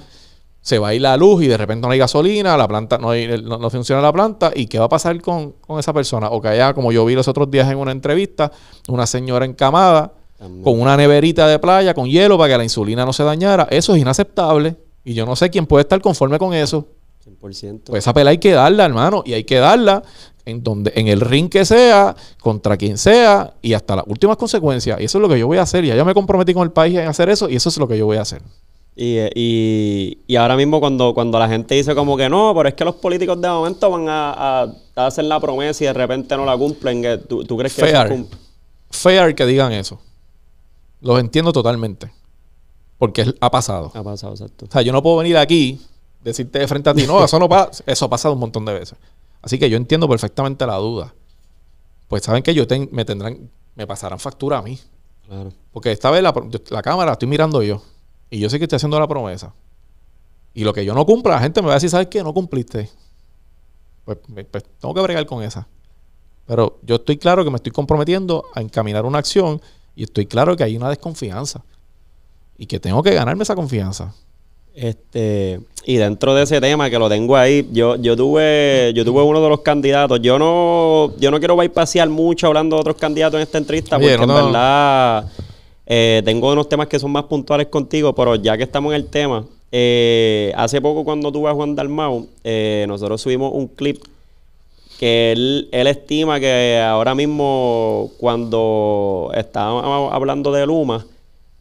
se va a ir la luz y de repente no hay gasolina, la planta no, no, funciona la planta, ¿y qué va a pasar con, esa persona? O que haya, como yo vi los otros días en una entrevista, una señora encamada con una neverita de playa, con hielo para que la insulina no se dañara. Eso es inaceptable y yo no sé quién puede estar conforme con eso. 100%. Pues esa pelea hay que darla, hermano, y hay que darla en donde en el ring que sea, contra quien sea y hasta las últimas consecuencias. Y eso es lo que yo voy a hacer. Ya yo me comprometí con el país en hacer eso y eso es lo que yo voy a hacer. Y, ahora mismo cuando, cuando la gente dice como que no, pero es que los políticos de momento van a, hacer la promesa y de repente no la cumplen, ¿tú, crees que Fair. eso Fair que digan eso. Los entiendo totalmente. Porque ha pasado. Ha pasado, exacto. O sea, yo no puedo venir aquí, decirte de frente a ti, no, eso no pasa. Eso ha pasado un montón de veces. Así que yo entiendo perfectamente la duda. Pues saben que yo me tendrán, me pasarán factura a mí. Claro. Porque esta vez la, la cámara estoy mirando yo. Y yo sé que estoy haciendo la promesa. Y lo que yo no cumpla, la gente me va a decir, ¿sabes qué? No cumpliste. Pues, pues, tengo que bregar con esa. Pero yo estoy claro que me estoy comprometiendo a encaminar una acción y estoy claro que hay una desconfianza. Y que tengo que ganarme esa confianza. Este, y dentro de ese tema que lo tengo ahí, yo, yo tuve, yo tuve uno de los candidatos. Yo no, yo no quiero bypassar mucho hablando de otros candidatos en esta entrevista, porque en verdad eh, tengo unos temas que son más puntuales contigo, pero ya que estamos en el tema, eh, hace poco cuando tuve a Juan Dalmau, eh, nosotros subimos un clip que él, estima que ahora mismo cuando estábamos hablando de Luma,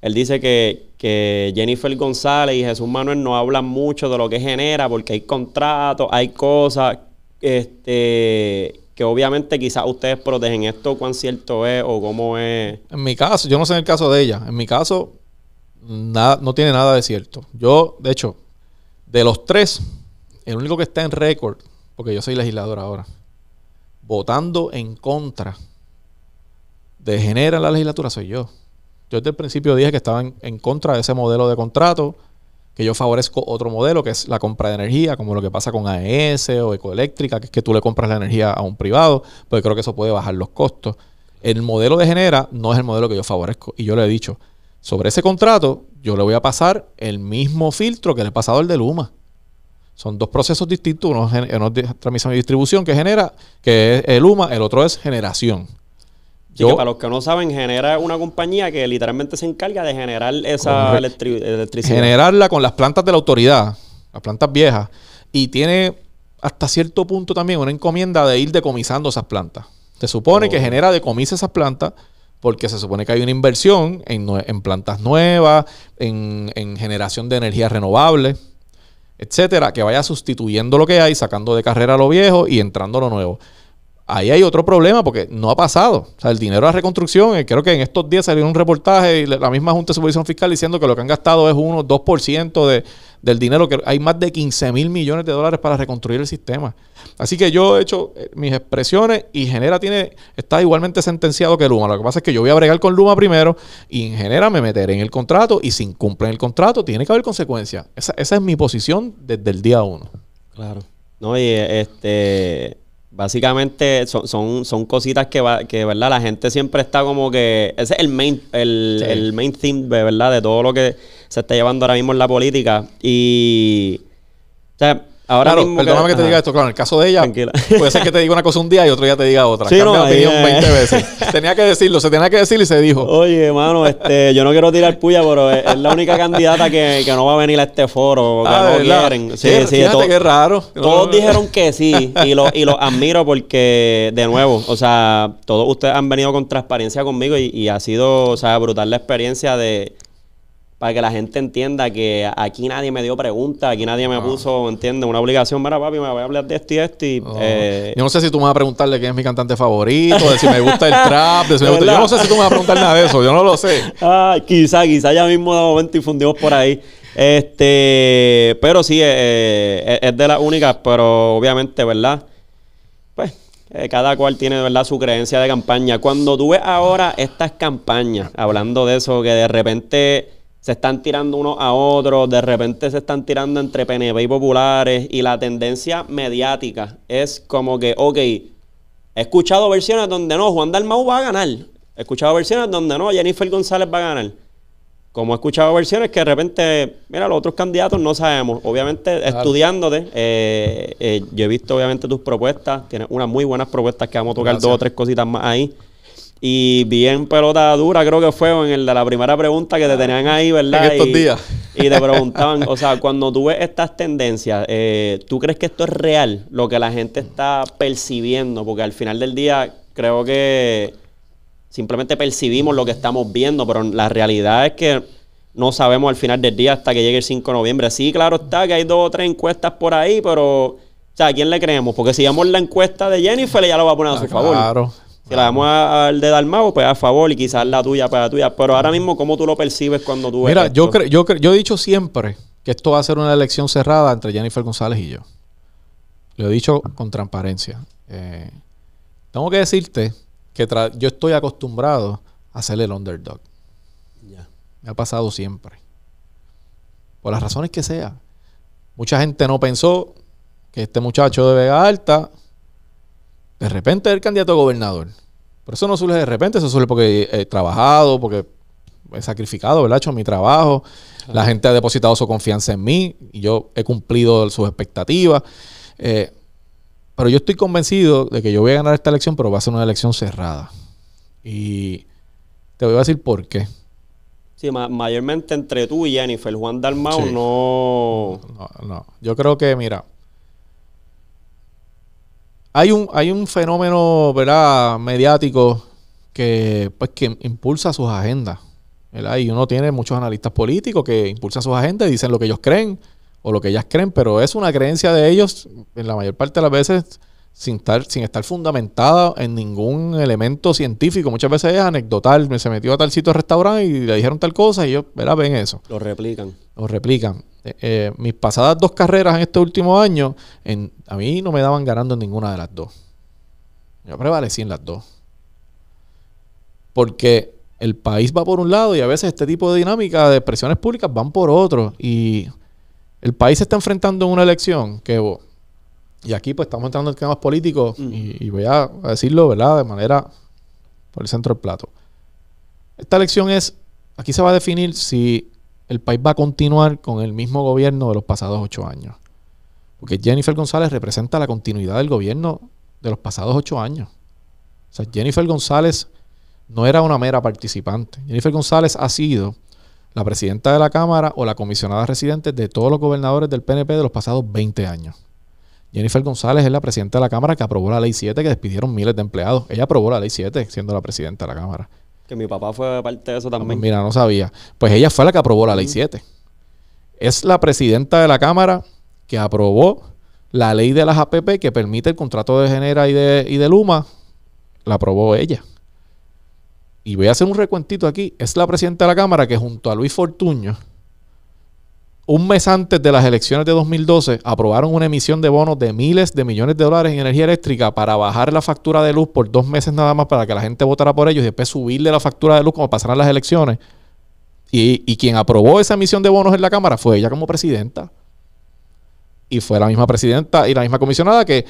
él dice que, que Jennifer González y Jesús Manuel no hablan mucho de lo que genera porque hay contratos, hay cosas este, que obviamente quizás ustedes protegen esto, cuán cierto es o cómo es. En mi caso, yo no sé en el caso de ella, en mi caso nada, no tiene nada de cierto. Yo, de hecho, de los tres, el único que está en récord, porque yo soy legislador ahora, votando en contra de genera la legislatura soy yo. Yo desde el principio dije que estaban en contra de ese modelo de contrato, que yo favorezco otro modelo, que es la compra de energía, como lo que pasa con AES o Ecoeléctrica, que es que tú le compras la energía a un privado, porque creo que eso puede bajar los costos. El modelo de Genera no es el modelo que yo favorezco. Y yo le he dicho, sobre ese contrato, yo le voy a pasar el mismo filtro que le he pasado al de Luma. Son dos procesos distintos, uno es, de transmisión y distribución que genera, que es el Luma, el otro es generación para los que no saben, genera una compañía que literalmente se encarga de generar esa electricidad. Generarla con las plantas de la autoridad, las plantas viejas. Y tiene hasta cierto punto también una encomienda de ir decomisando esas plantas. Se supone que oh. genera decomisa esas plantas porque se supone que hay una inversión en, plantas nuevas, en, en, generación de energía renovable, etcétera, que vaya sustituyendo lo que hay, sacando de carrera lo viejo y entrando lo nuevo. Ahí hay otro problema porque no ha pasado. O sea, el dinero de la reconstrucción, eh, creo que en estos días salió un reportaje y la misma Junta de Supervisión Fiscal diciendo que lo que han gastado es 1, 2% de, del dinero, que hay más de 15 mil millones de dólares para reconstruir el sistema. Así que yo he hecho eh, mis expresiones y Genera tiene, está igualmente sentenciado que Luma. Lo que pasa es que yo voy a bregar con Luma primero y en Genera me meteré en el contrato y si incumplen el contrato tiene que haber consecuencias. Esa es mi posición desde el día uno. Claro. No, y este Básicamente son, son, cositas que, va, que, ¿verdad? La gente siempre está como que... Ese es el main, el, main theme, ¿verdad? De todo lo que se está llevando ahora mismo en la política. Y... O sea, Ahora claro, perdóname que, te diga esto, claro, en el caso de ella, puede ser que te diga una cosa un día y otro día te diga otra. Sí, no, la opinión 20 veces. *laughs* tenía que decirlo, se tenía que decir y se dijo. Oye, hermano, este, yo no quiero tirar puya, pero es, la única candidata que, que, no va a venir a este foro, que ah, no quieren. Sí, sí, fíjate qué raro. Todos dijeron que sí y lo, y lo admiro porque, de nuevo, o sea, todos ustedes han venido con transparencia conmigo y, y ha sido, o sea, brutal la experiencia de para que la gente entienda que aquí nadie me dio preguntas, aquí nadie me puso, entiende, una obligación, mira papi, me voy a hablar de esto y esto. Y, eh, yo no sé si tú me vas a preguntarle quién es mi cantante favorito, de si me gusta el *laughs* trap, de si me gusta... Yo no sé si tú me vas a preguntar nada de eso, yo no lo sé. Ah, quizá, quizá ya mismo de momento infundimos por ahí. Este, pero sí, eh, eh, es de las únicas, pero obviamente, ¿verdad? Pues cada cual tiene, ¿verdad?, su creencia de campaña. Cuando tú ves ahora estas campañas, hablando de eso, que de repente se están tirando unos a otros, de repente se están tirando entre PNP y populares, y la tendencia mediática es como que, ok, he escuchado versiones donde no, Juan Dalmau va a ganar, he escuchado versiones donde no, Jennifer González va a ganar. Como he escuchado versiones que de repente, mira, los otros candidatos no sabemos. Obviamente, estudiándote, eh, eh, yo he visto obviamente tus propuestas, tienes unas muy buenas propuestas que vamos a tocar dos o tres cositas más ahí. Y bien pelota dura, creo que fue en el de la primera pregunta que te tenían ahí, ¿verdad? En estos días. Y te preguntaban, o sea, cuando tú ves estas tendencias, eh, ¿tú crees que esto es real? Lo que la gente está percibiendo, porque al final del día creo que simplemente percibimos lo que estamos viendo, pero la realidad es que no sabemos al final del día hasta que llegue el 5 de noviembre. Sí, claro está que hay dos o tres encuestas por ahí, pero, o sea, ¿a quién le creemos? Porque si vemos la encuesta de Jennifer, ella lo va a poner a su ah, favor. Claro. Si la damos al de Dalmau, pues a favor y quizás la tuya para pues, la tuya. Pero ahora mismo, ¿cómo tú lo percibes cuando tú ves Mira, yo, yo, yo he dicho siempre que esto va a ser una elección cerrada entre Jennifer González y yo. Lo he dicho con transparencia. Eh, tengo que decirte que yo estoy acostumbrado a ser el underdog. Me ha pasado siempre. Por las razones que sea. Mucha gente no pensó que este muchacho de Vega Alta de repente el candidato a gobernador. Pero eso no surge de repente, eso surge porque he trabajado, porque he sacrificado, ¿verdad? He hecho mi trabajo. La gente ha depositado su confianza en mí y yo he cumplido sus expectativas. Eh, pero yo estoy convencido de que yo voy a ganar esta elección, pero va a ser una elección cerrada. Y te voy a decir por qué. Sí, mayormente entre tú y Jennifer. Juan Dalmau no... No, no. Yo creo que, mira, hay un, hay un fenómeno, ¿verdad? mediático que, pues, que impulsa sus agendas. Y uno tiene muchos analistas políticos que impulsan sus agendas y dicen lo que ellos creen o lo que ellas creen, pero es una creencia de ellos, en la mayor parte de las veces, sin estar, sin estar fundamentada en ningún elemento científico. Muchas veces es anecdotal. Se metió a tal sitio de restaurante y le dijeron tal cosa y ellos, ¿verdad? Ven eso. Lo replican. Lo replican. Eh, eh, mis pasadas dos carreras en este último año, en, a mí no me daban ganando en ninguna de las dos. Yo prevalecí en las dos. Porque el país va por un lado y a veces este tipo de dinámica de presiones públicas van por otro. Y el país se está enfrentando en una elección que... Y aquí pues estamos entrando en temas políticos y, y, voy a, decirlo, ¿verdad? De manera por el centro del plato. Esta elección es, aquí se va a definir si el país va a continuar con el mismo gobierno de los pasados ocho años. Porque Jennifer González representa la continuidad del gobierno de los pasados ocho años. O sea, Jennifer González no era una mera participante. Jennifer González ha sido la presidenta de la Cámara o la comisionada residente de todos los gobernadores del PNP de los pasados 20 años. Jennifer González es la presidenta de la Cámara que aprobó la Ley 7 que despidieron miles de empleados. Ella aprobó la Ley 7 siendo la presidenta de la Cámara. Que mi papá fue parte de eso también. mira, no sabía. Pues ella fue la que aprobó la ley 7. Es la presidenta de la Cámara que aprobó la ley de las APP que permite el contrato de Genera y de, y de Luma. La aprobó ella. Y voy a hacer un recuentito aquí. Es la presidenta de la Cámara que junto a Luis Fortuño un mes antes de las elecciones de 2012, aprobaron una emisión de bonos de miles de millones de dólares en energía eléctrica para bajar la factura de luz por dos meses nada más para que la gente votara por ellos y después subirle la factura de luz como pasaran las elecciones. Y, quien aprobó esa emisión de bonos en la Cámara fue ella como presidenta. Y fue la misma presidenta y la misma comisionada que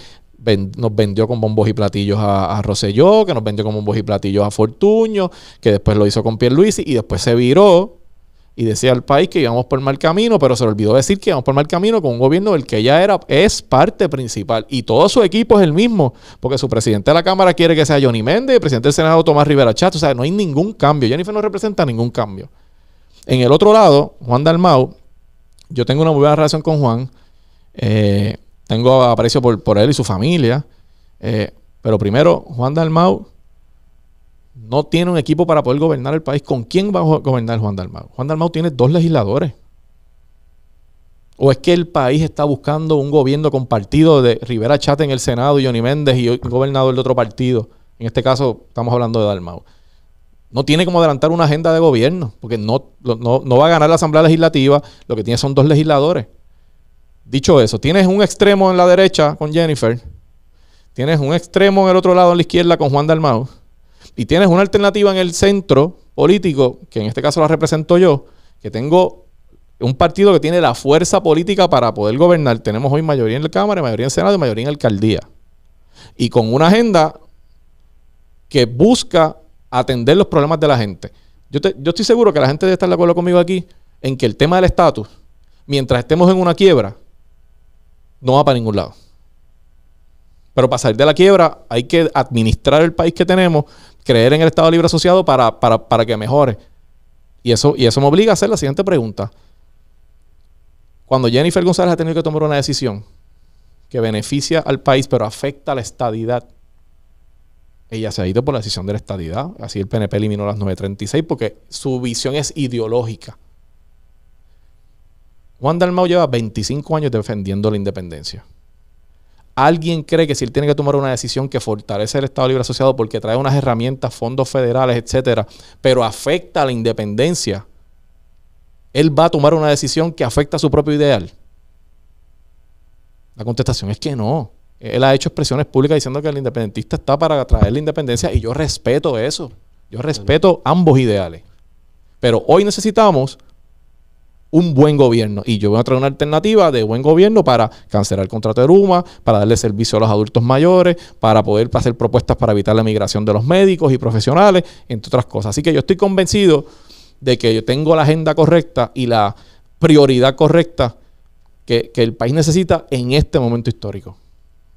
nos vendió con bombos y platillos a, a Rosselló, que nos vendió con bombos y platillos a Fortuño, que después lo hizo con Pierluisi y después se viró y decía al país que íbamos por mal camino, pero se le olvidó decir que íbamos por mal camino con un gobierno del que ella era, es parte principal. Y todo su equipo es el mismo, porque su presidente de la Cámara quiere que sea Johnny Méndez, el presidente del Senado Tomás Rivera Chat. O sea, no hay ningún cambio. Jennifer no representa ningún cambio. En el otro lado, Juan Dalmau, yo tengo una muy buena relación con Juan. Eh, tengo aprecio por, por, él y su familia. Eh, pero primero, Juan Dalmau no tiene un equipo para poder gobernar el país. ¿Con quién va a gobernar Juan Dalmau? Juan Dalmau tiene dos legisladores. ¿O es que el país está buscando un gobierno compartido de Rivera Chate en el Senado y Johnny Méndez y un gobernador de otro partido? En este caso, estamos hablando de Dalmau. No tiene como adelantar una agenda de gobierno, porque no, no, no va a ganar la Asamblea Legislativa. Lo que tiene son dos legisladores. Dicho eso, tienes un extremo en la derecha con Jennifer, tienes un extremo en el otro lado en la izquierda con Juan Dalmau y tienes una alternativa en el centro político, que en este caso la represento yo, que tengo un partido que tiene la fuerza política para poder gobernar. Tenemos hoy mayoría en la Cámara, mayoría en el Senado y mayoría en alcaldía. Y con una agenda que busca atender los problemas de la gente. Yo, yo estoy seguro que la gente debe estar de acuerdo conmigo aquí en que el tema del estatus, mientras estemos en una quiebra, no va para ningún lado. Pero para salir de la quiebra hay que administrar el país que tenemos, creer en el Estado Libre Asociado para, para, que mejore. Y eso, y eso me obliga a hacer la siguiente pregunta. Cuando Jennifer González ha tenido que tomar una decisión que beneficia al país pero afecta a la estadidad, ella se ha ido por la decisión de la estadidad. Así el PNP eliminó las 936 porque su visión es ideológica. Juan Dalmau lleva 25 años defendiendo la independencia. ¿Alguien cree que si él tiene que tomar una decisión que fortalece el Estado Libre Asociado porque trae unas herramientas, fondos federales, etcétera, pero afecta a la independencia, él va a tomar una decisión que afecta a su propio ideal? La contestación es que no. Él ha hecho expresiones públicas diciendo que el independentista está para traer la independencia y yo respeto eso. Yo respeto ambos ideales. Pero hoy necesitamos un buen gobierno. Y yo voy a traer una alternativa de buen gobierno para cancelar el contrato de Ruma, para darle servicio a los adultos mayores, para poder hacer propuestas para evitar la migración de los médicos y profesionales, entre otras cosas. Así que yo estoy convencido de que yo tengo la agenda correcta y la prioridad correcta que, que el país necesita en este momento histórico.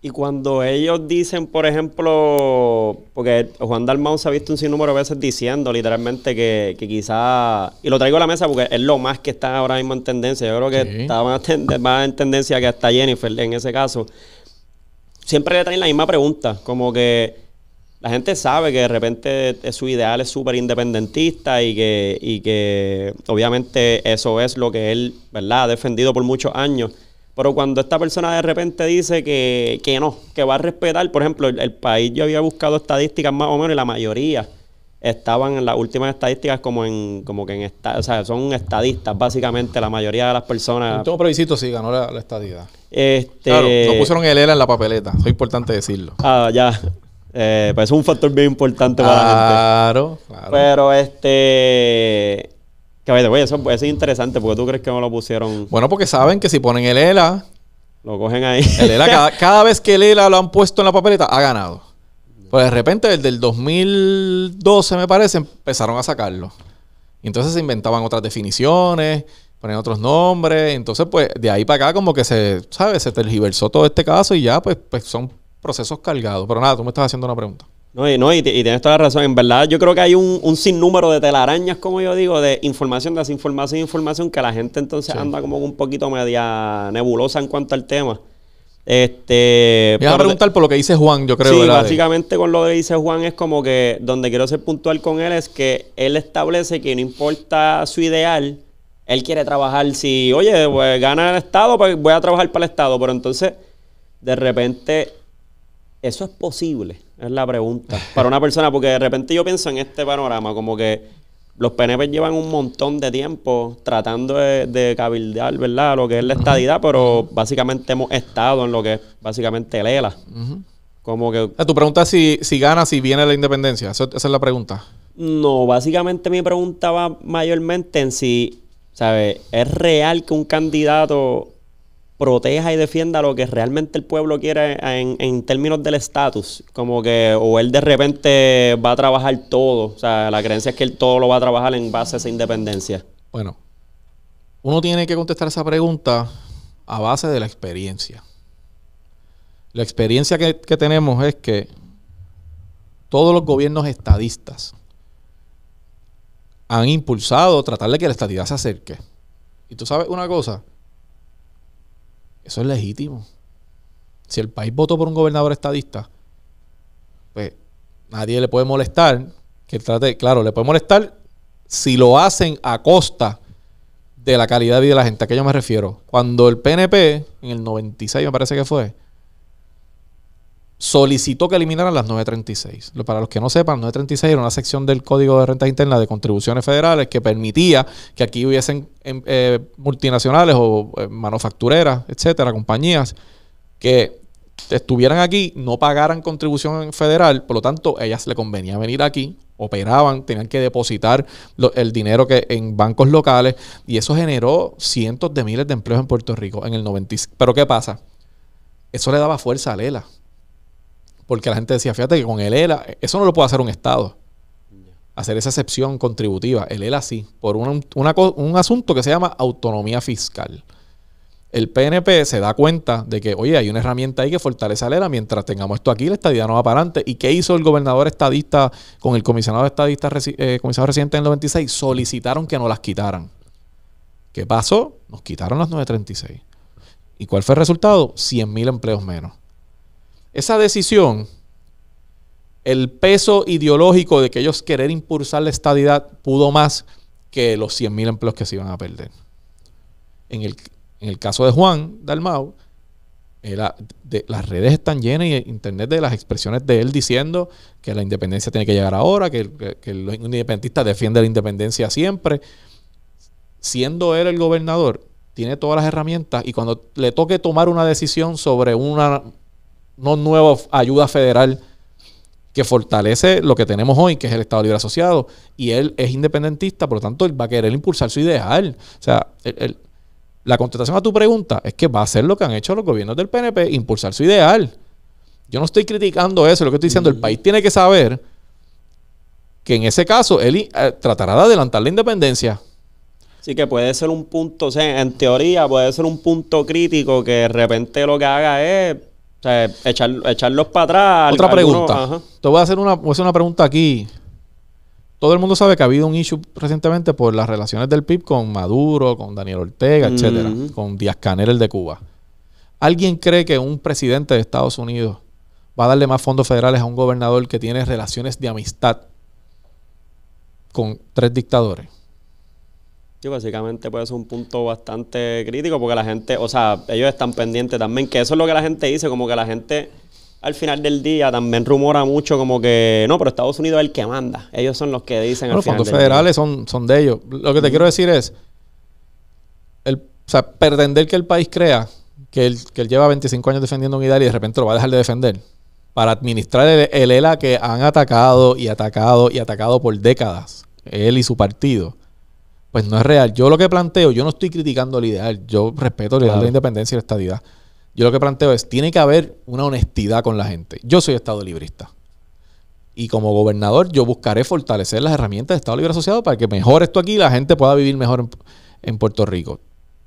Y cuando ellos dicen, por ejemplo, porque Juan Dalmau se ha visto un sinnúmero de veces diciendo literalmente que, que quizá, y lo traigo a la mesa porque es lo más que está ahora mismo en tendencia, yo creo que está más, en tendencia que hasta Jennifer en ese caso, siempre le traen la misma pregunta, como que la gente sabe que de repente su ideal es súper independentista y que, y que obviamente eso es lo que él, ¿verdad?, ha defendido por muchos años. Pero cuando esta persona de repente dice que, que no, que va a respetar, por ejemplo, el, país yo había buscado estadísticas más o menos y la mayoría estaban en las últimas estadísticas como en como que en esta, o sea, son estadistas básicamente la mayoría de las personas. Último plebiscito sí ganó la, estadidad. Este, claro, no pusieron el ELA en la papeleta, eso es importante decirlo. Ah, ya. Eh, pues es un factor bien importante para la gente. Claro, claro. Pero este que vaya, eso, es interesante porque tú crees que no lo pusieron. Bueno, porque saben que si ponen el ELA. Lo cogen ahí. El ELA, *laughs* cada, vez que el ELA lo han puesto en la papeleta, ha ganado. Pues de repente, el del 2012, me parece, empezaron a sacarlo. Y entonces se inventaban otras definiciones, ponían otros nombres. Entonces, pues, de ahí para acá, como que se, ¿sabes? Se tergiversó todo este caso y ya, pues, pues son procesos cargados. Pero nada, tú me estás haciendo una pregunta. No, y, no, y, tienes toda la razón. En verdad, yo creo que hay un, sinnúmero de telarañas, como yo digo, de información, desinformación, información, que la gente entonces anda como un poquito media nebulosa en cuanto al tema. Este, Me a preguntar por lo que dice Juan, yo creo. Sí, básicamente con lo que dice Juan es como que donde quiero ser puntual con él es que él establece que no importa su ideal, él quiere trabajar. Si, oye, pues gana el Estado, pues voy a trabajar para el Estado. Pero entonces, de repente, eso es posible. Es la pregunta. Para una persona, porque de repente yo pienso en este panorama, como que los PNP llevan un montón de tiempo tratando de, de cabildear, ¿verdad? Lo que es la estadidad, pero básicamente hemos estado en lo que es básicamente el ELA. Como que... Tu pregunta es si, si gana, si viene la independencia. esa es la pregunta. No, básicamente mi pregunta va mayormente en si, ¿sabes? ¿Es real que un candidato proteja y defienda lo que realmente el pueblo quiere en, términos del estatus. Como que, o él de repente va a trabajar todo. O sea, la creencia es que él todo lo va a trabajar en base a esa independencia. Bueno, uno tiene que contestar esa pregunta a base de la experiencia. La experiencia que, tenemos es que todos los gobiernos estadistas han impulsado tratar de que la estadidad se acerque. Y tú sabes una cosa, eso es legítimo. Si el país votó por un gobernador estadista, pues nadie le puede molestar que trate, claro, le puede molestar si lo hacen a costa de la calidad de vida de la gente. ¿A qué yo me refiero? Cuando el PNP, en el 96 me parece que fue, solicitó que eliminaran las 936. Para los que no sepan, 936 era una sección del Código de Rentas Internas de Contribuciones Federales que permitía que aquí hubiesen em, eh, multinacionales o eh, manufactureras, etcétera, compañías que estuvieran aquí, no pagaran contribución federal, por lo tanto, ellas le convenía venir aquí, operaban, tenían que depositar el dinero que en bancos locales y eso generó cientos de miles de empleos en Puerto Rico en el 96. Pero ¿qué pasa? Eso le daba fuerza a Lela. Porque la gente decía, fíjate que con el ELA, eso no lo puede hacer un Estado. Hacer esa excepción contributiva. El ELA sí, por un asunto que se llama autonomía fiscal el PNP se da cuenta de que, oye, hay una herramienta ahí que fortalece a ELA mientras tengamos esto aquí, la estadía no va para adelante. ¿Y qué hizo el gobernador estadista con el comisionado estadista, eh, comisionado residente en el 96? Solicitaron que no las quitaran. ¿Qué pasó? Nos quitaron las 936. ¿Y cuál fue el resultado? 100 mil empleos menos. Esa decisión, el peso ideológico de que ellos querer impulsar la estadidad pudo más que los 100 mil empleos que se iban a perder. En el, en el caso de Juan Dalmau, las redes están llenas y internet de las expresiones de él diciendo que la independencia tiene que llegar ahora, que, que, los independentistas defienden la independencia siempre. Siendo él el gobernador, tiene todas las herramientas y cuando le toque tomar una decisión sobre una no nueva ayuda federal que fortalece lo que tenemos hoy, que es el Estado Libre Asociado, y él es independentista, por lo tanto, él va a querer impulsar su ideal. O sea, él la contestación a tu pregunta es que va a ser lo que han hecho los gobiernos del PNP, impulsar su ideal. Yo no estoy criticando eso, lo que estoy diciendo, el país tiene que saber que en ese caso él eh, tratará de adelantar la independencia. Sí, que puede ser un punto, o sea, en teoría puede ser un punto crítico que de repente lo que haga es echar, echarlos para atrás. Otra pregunta. Te voy a hacer una, voy a hacer una pregunta aquí todo el mundo sabe que ha habido un issue recientemente por las relaciones del PIB con Maduro, con Daniel Ortega, etcétera, con Díaz Canel, el de Cuba. ¿Alguien cree que un presidente de Estados Unidos va a darle más fondos federales a un gobernador que tiene relaciones de amistad con tres dictadores? Sí, básicamente puede ser un punto bastante crítico porque la gente, o sea, ellos están pendientes también, que eso es lo que la gente dice, como que la gente al final del día también rumora mucho como que no, pero Estados Unidos es el que manda. Ellos son los que dicen. los fondos federales son, son de ellos. Lo que te quiero decir es, el, o sea, pretender que el país crea que él, que él lleva 25 años defendiendo un ideal y de repente lo va a dejar de defender para administrar el, ELA que han atacado y atacado y atacado por décadas, él y su partido. Pues no es real. Yo lo que planteo, yo no estoy criticando el ideal, yo respeto el ideal de la independencia y la estadidad. Yo lo que planteo es, tiene que haber una honestidad con la gente. Yo soy Estado librista. Y como gobernador yo buscaré fortalecer las herramientas de Estado Libre Asociado para que mejore esto aquí y la gente pueda vivir mejor en, Puerto Rico.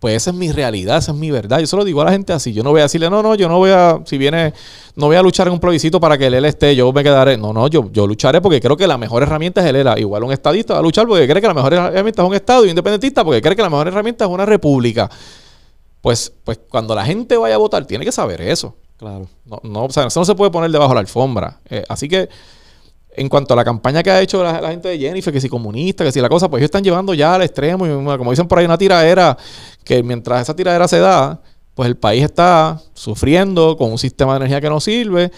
Pues esa es mi realidad, esa es mi verdad. Yo solo digo a la gente así. Yo no voy a decirle, no, no, yo no voy a, si viene, no voy a luchar en un plebiscito para que el ELA esté, yo me quedaré. No, no, yo, yo lucharé porque creo que la mejor herramienta es el ELA. Igual un estadista va a luchar porque cree que la mejor herramienta es un Estado y un independentista porque cree que la mejor herramienta es una república pues, pues cuando la gente vaya a votar, tiene que saber eso. Claro. No, no, o sea, eso no se puede poner debajo de la alfombra. Eh, así que, en cuanto a la campaña que ha hecho la, gente de Jennifer, que si comunista, que si la cosa, pues ellos están llevando ya al extremo. Y como dicen por ahí, una tiradera, que mientras esa tiradera se da, pues el país está sufriendo con un sistema de energía que no sirve,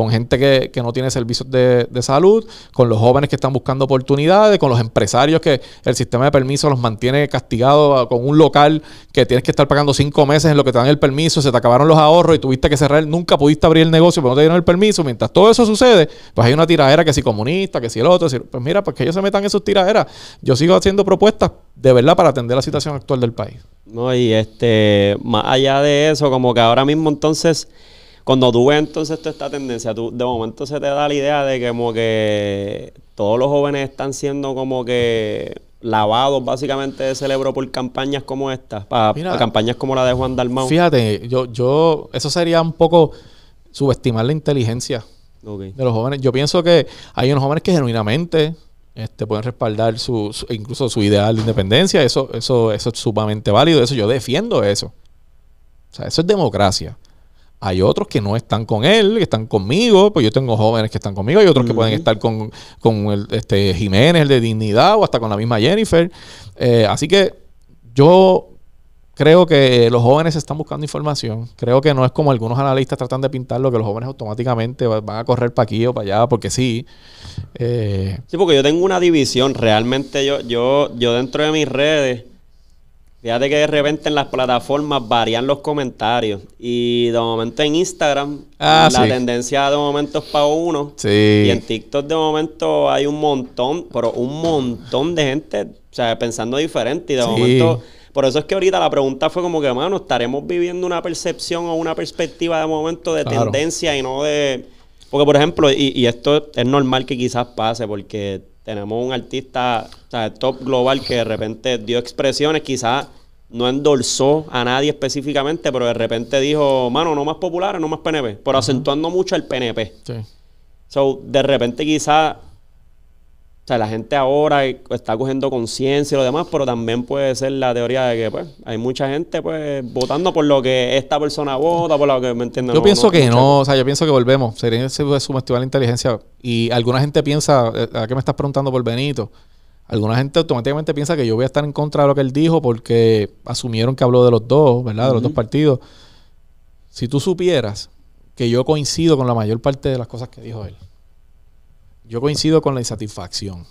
con gente que, no tiene servicios de, salud, con los jóvenes que están buscando oportunidades, con los empresarios que el sistema de permiso los mantiene castigados con un local que tienes que estar pagando cinco meses en lo que te dan el permiso, se te acabaron los ahorros y tuviste que cerrar, nunca pudiste abrir el negocio, pero no te dieron el permiso. Mientras todo eso sucede, pues hay una tiradera que si comunista, que si el otro, pues mira, pues que ellos se metan en sus tiraderas. Yo sigo haciendo propuestas de verdad para atender la situación actual del país. No, y este, más allá de eso, como que ahora mismo entonces cuando tú ves entonces toda esta tendencia, tú de momento se te da la idea de que como que todos los jóvenes están siendo como que lavados básicamente de cerebro por campañas como esta, para campañas como la de Juan Dalmau. Fíjate, yo, yo, eso sería un poco subestimar la inteligencia de los jóvenes. Yo pienso que hay unos jóvenes que genuinamente este, pueden respaldar su, incluso su ideal de independencia. Eso, eso, eso es sumamente válido. Eso yo defiendo eso. O sea, eso es democracia. Hay otros que no están con él, que están conmigo, pues yo tengo jóvenes que están conmigo, hay otros que pueden estar con, el, este, Jiménez, el de Dignidad, o hasta con la misma Jennifer. Eh, así que yo creo que los jóvenes están buscando información. Creo que no es como algunos analistas tratan de pintarlo, que los jóvenes automáticamente van a correr para aquí o para allá, porque sí. Eh, sí, porque yo tengo una división. Realmente yo, yo, yo dentro de mis redes Fíjate que de repente en las plataformas varían los comentarios. Y de momento en Instagram ah, la tendencia de momento es para uno. Y en TikTok de momento hay un montón, pero un montón de gente, o sea, pensando diferente. Y de momento. Por eso es que ahorita la pregunta fue como que, mano, estaremos viviendo una percepción o una perspectiva de momento de tendencia y no de. Porque, por ejemplo, y, y esto es normal que quizás pase, porque tenemos un artista o sea, top global que de repente dio expresiones, quizás no endorsó a nadie específicamente, pero de repente dijo, mano, no más populares, no más PNP, pero acentuando mucho el PNP. Sí. So, de repente quizás, sea, la gente ahora está cogiendo conciencia y lo demás, pero también puede ser la teoría de que, pues, hay mucha gente, pues, votando por lo que esta persona vota, por lo que me entienden. Yo pienso que no, o sea, yo pienso que volvemos, sería subestimar la inteligencia. Y alguna gente piensa, eh, ¿a qué me estás preguntando por Benito? Alguna gente automáticamente piensa que yo voy a estar en contra de lo que él dijo porque asumieron que habló de los dos, ¿verdad? De los dos partidos. Si tú supieras que yo coincido con la mayor parte de las cosas que dijo él. Yo coincido con la insatisfacción.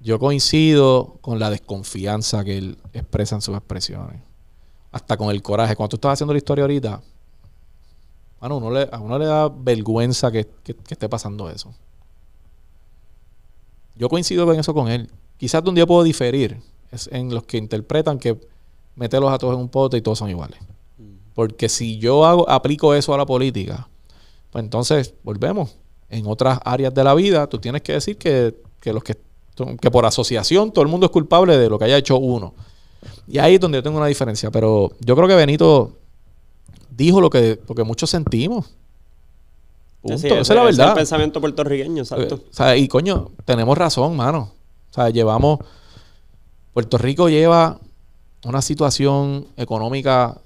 Yo coincido con la desconfianza que él expresa en sus expresiones. Hasta con el coraje. Cuando tú estás haciendo la historia ahorita, bueno, uno le, a uno le da vergüenza que esté pasando eso. Yo coincido con eso con él. Quizás donde yo puedo diferir es en los que interpretan que meterlos a todos en un pote y todos son iguales. Porque si yo hago, aplico eso a la política, pues entonces volvemos. En otras áreas de la vida, tú tienes que decir que, los que, que por asociación todo el mundo es culpable de lo que haya hecho uno. Y ahí es donde yo tengo una diferencia. Pero yo creo que Benito dijo lo que, lo que muchos sentimos. Esa es la verdad. Es el pensamiento puertorriqueño, exacto. O sea, y coño, tenemos razón, mano. O sea, llevamos. Puerto Rico lleva una situación económica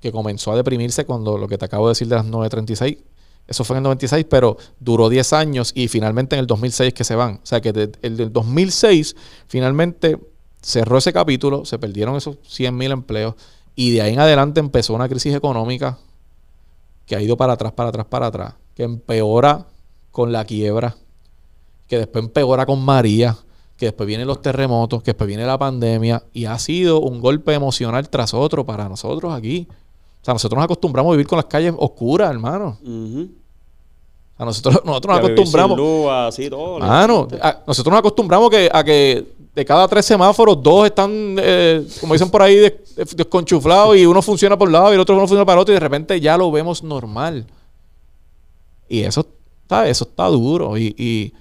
que comenzó a deprimirse cuando lo que te acabo de decir de las 936. Eso fue en el 96, pero duró 10 años y finalmente en el 2006 que se van. O sea que el del 2006 finalmente cerró ese capítulo, se perdieron esos 100 mil empleos y de ahí en adelante empezó una crisis económica que ha ido para atrás, para atrás, para atrás que empeora con la quiebra, que después empeora con María, que después vienen los terremotos, que después viene la pandemia, y ha sido un golpe emocional tras otro para nosotros aquí. Sea, nosotros nos acostumbramos a vivir con las calles oscuras, hermano. O sea, nosotros, *laughs* nosotros nos acostumbramos. nosotros nos acostumbramos que, a que de cada tres semáforos, dos están, eh, como dicen por ahí, desconchuflados y uno funciona por un lado y el otro no funciona para el otro y de repente ya lo vemos normal. Y eso está, eso está duro. Y, y,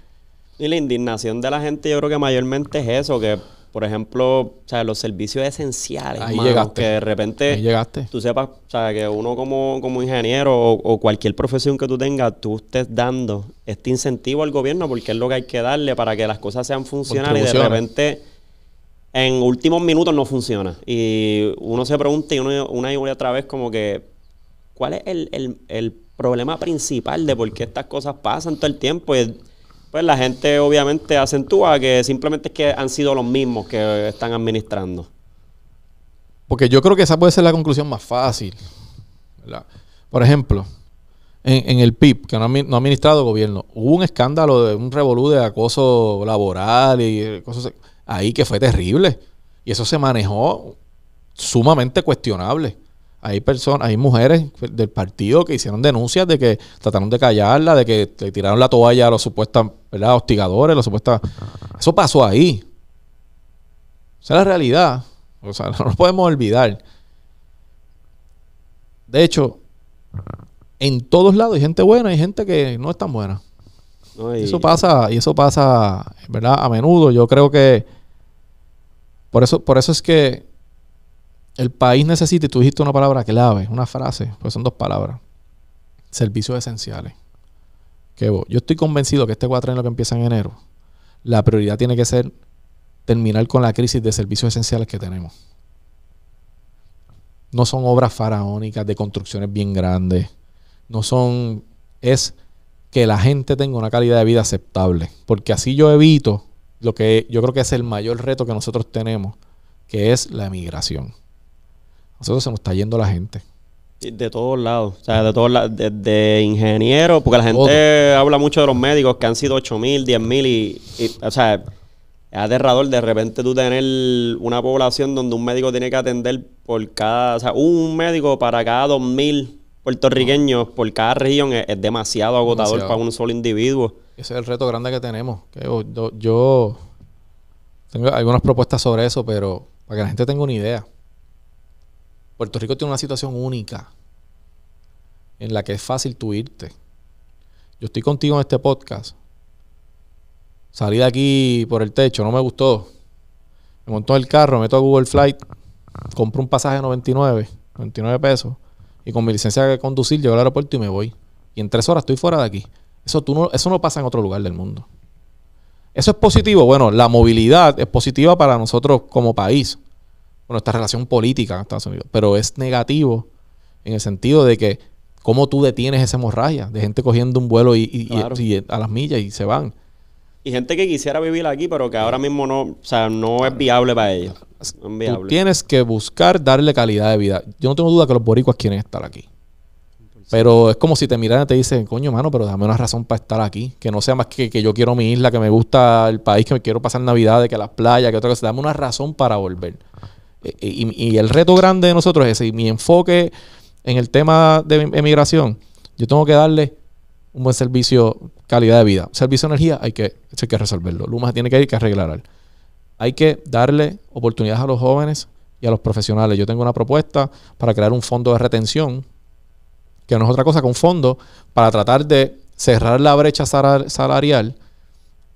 la indignación de la gente, yo creo que mayormente es eso, que por ejemplo, o sea, los servicios esenciales, ahí llegaste. que de repente llegaste. tú sepas, o sea, que uno como, como ingeniero o, cualquier profesión que tú tengas, tú estés dando este incentivo al gobierno porque es lo que hay que darle para que las cosas sean funcionales y de repente en últimos minutos no funciona. Y uno se pregunta y uno, una y otra vez como que, ¿cuál es el, el, el problema principal de por qué estas cosas pasan todo el tiempo. Y, pues la gente obviamente acentúa que simplemente es que han sido los mismos que están administrando. Porque yo creo que esa puede ser la conclusión más fácil. Por ejemplo, en, el PIB, que no ha, administrado gobierno, hubo un escándalo de un revolú de acoso laboral y cosas ahí que fue terrible. Y eso se manejó sumamente cuestionable. Hay personas, hay mujeres del partido que hicieron denuncias de que trataron de callarla, de que le tiraron la toalla a los supuestos ¿verdad? hostigadores, los supuestos. Eso pasó ahí. Esa es la realidad. O sea, *laughs* no nos podemos olvidar. De hecho, en todos lados hay gente buena y gente que no es tan buena. Eso pasa, y eso pasa, ¿verdad? A menudo. Yo creo que Por eso, por eso es que el país necesita, y tú dijiste una palabra clave, una frase, pues son dos palabras. Servicios esenciales. Que yo estoy convencido que este lo que empieza en enero, la prioridad tiene que ser terminar con la crisis de servicios esenciales que tenemos. No son obras faraónicas de construcciones bien grandes. No son. Es que la gente tenga una calidad de vida aceptable. Porque así yo evito lo que yo creo que es el mayor reto que nosotros tenemos, que es la emigración. Nosotros se nos está yendo la gente. De todos lados, o sea, de todos lados, de, ingenieros, porque la gente habla mucho de los médicos que han sido 8 mil, 10 mil y, o sea, es aterrador de repente tú tener una población donde un médico tiene que atender por cada, o sea, un médico para cada 2 mil puertorriqueños por cada región es, demasiado agotador para un solo individuo. Ese es el reto grande que tenemos. yo, tengo algunas propuestas sobre eso, pero para que la gente tenga una idea. Puerto Rico tiene una situación única en la que es fácil tú irte. Yo estoy contigo en este podcast. Salí de aquí por el techo, no me gustó. Me montó el carro, meto a Google Flight, compro un pasaje de 99, 99 pesos, y con mi licencia de conducir llego al aeropuerto y me voy. Y en tres horas estoy fuera de aquí. Eso, tú no, eso no pasa en otro lugar del mundo. ¿Eso es positivo? Bueno, la movilidad es positiva para nosotros como país bueno, esta relación política en Estados Unidos, pero es negativo en el sentido de que cómo tú detienes esa hemorragia de gente cogiendo un vuelo y, a las millas y se van. Y gente que quisiera vivir aquí, pero que ahora mismo no, o sea, no es viable para ellos. Tú tienes que buscar darle calidad de vida. Yo no tengo duda que los boricuas quieren estar aquí. Pero es como si te miran y te dicen, coño, mano, pero dame una razón para estar aquí. Que no sea más que que yo quiero mi isla, que me gusta el país, que me quiero pasar Navidad, que las playas, que otra cosa. Dame una razón para volver. Eh, y, el reto grande de nosotros es ese. Y mi enfoque en el tema de emigración, yo tengo que darle un buen servicio, calidad de vida. Servicio de energía, hay que, hay que resolverlo. Luma tiene que ir que arreglar. Hay que darle oportunidades a los jóvenes y a los profesionales. Yo tengo una propuesta para crear un fondo de retención, que no es otra cosa que un fondo para tratar de cerrar la brecha salarial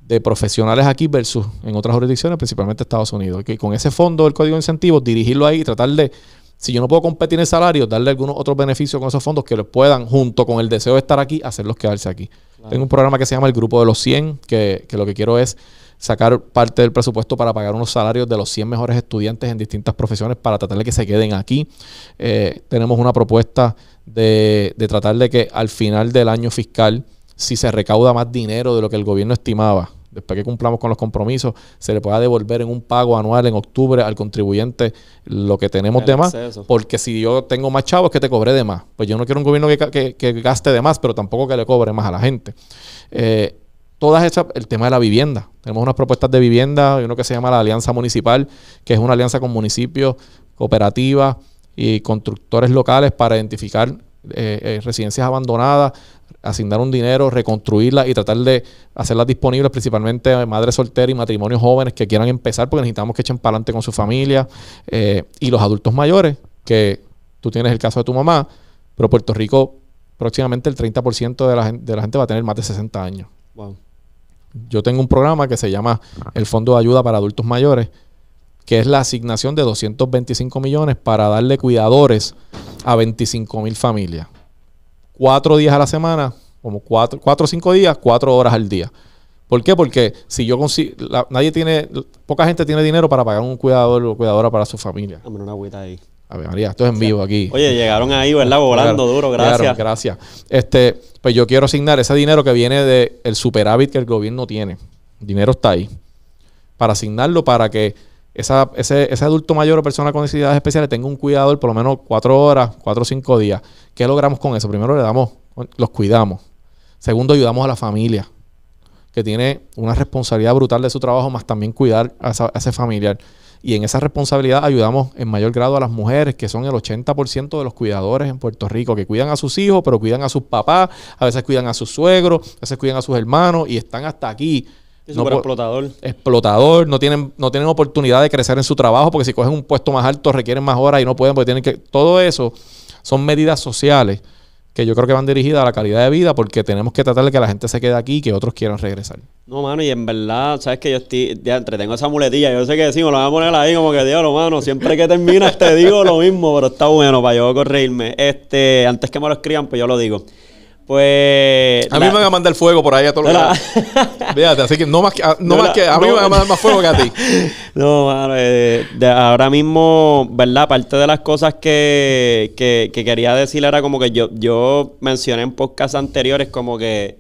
de profesionales aquí versus en otras jurisdicciones, principalmente Estados Unidos. Que con ese fondo del código de incentivos, dirigirlo ahí y tratar de, si yo no puedo competir en salario, darle algunos otros beneficios con esos fondos que les puedan, junto con el deseo de estar aquí, hacerlos quedarse aquí. Tengo un programa que se llama el Grupo de los 100, que, lo que quiero es sacar parte del presupuesto para pagar unos salarios de los 100 mejores estudiantes en distintas profesiones para tratar de que se queden aquí. Eh, tenemos una propuesta de, de tratar de que al final del año fiscal, si se recauda más dinero de lo que el gobierno estimaba, después que cumplamos con los compromisos, se le pueda devolver en un pago anual en octubre al contribuyente lo que tenemos de más. Porque si yo tengo más chavos, que te cobre de más. Pues yo no quiero un gobierno que, gaste de más, pero tampoco que le cobre más a la gente. Eh, todas esas, el tema de la vivienda. Tenemos unas propuestas de vivienda, hay uno que se llama la Alianza Municipal, que es una alianza con municipios, cooperativas y constructores locales para identificar eh, eh, residencias abandonadas, asignar un dinero, reconstruirlas y tratar de hacerlas disponibles principalmente a madres solteras y matrimonios jóvenes que quieran empezar porque necesitamos que echen para adelante con su familia eh, y los adultos mayores, que tú tienes el caso de tu mamá, pero Puerto Rico próximamente el 30% de la, de la gente va a tener más de 60 años. Yo tengo un programa que se llama el Fondo de Ayuda para Adultos Mayores, que es la asignación de 225 millones para darle cuidadores a 25 mil familias cuatro días a la semana, como cuatro, cuatro o cinco días, cuatro horas al día. ¿Por qué? Porque si yo consigo, nadie tiene, poca gente tiene dinero para pagar un cuidador o cuidadora para su familia. Dame una agüita ahí. A ver, María, esto es en vivo aquí. Oye, llegaron ahí, ¿verdad? Volando duro, gracias. gracias. Este, pues yo quiero asignar ese dinero que viene del superávit que el gobierno tiene. El dinero está ahí. Para asignarlo para que esa, ese, ese, adulto mayor o persona con necesidades especiales tenga un cuidador por lo menos cuatro horas, cuatro o cinco días. ¿Qué logramos con eso? Primero le damos, los cuidamos. Segundo, ayudamos a la familia, que tiene una responsabilidad brutal de su trabajo, más también cuidar a, ese familiar. Y en esa responsabilidad ayudamos en mayor grado a las mujeres, que son el 80% de los cuidadores en Puerto Rico, que cuidan a sus hijos, pero cuidan a sus papás, a veces cuidan a sus suegros, a veces cuidan a sus hermanos y están hasta aquí no explotador. Explotador, no tienen, no tienen oportunidad de crecer en su trabajo porque si cogen un puesto más alto requieren más horas y no pueden porque tienen que... Todo eso son medidas sociales que yo creo que van dirigidas a la calidad de vida porque tenemos que tratar de que la gente se quede aquí y que otros quieran regresar. No, mano, y en verdad, sabes que yo estoy, ya entretengo esa muletilla, yo sé que me lo voy a poner ahí como que, diablo, mano, siempre que terminas te digo lo mismo, pero está bueno para yo corregirme. Este, antes que me lo escriban, pues yo lo digo. Pues. A mí me van a mandar fuego por ahí a todos los *laughs* Fíjate, así que no más que. No, más que a mí me van a mandar más fuego que a ti. *laughs* No, mano, eh, ahora mismo, ¿verdad? Parte de las cosas que, que, que, quería decir era como que yo, yo mencioné en podcasts anteriores como que.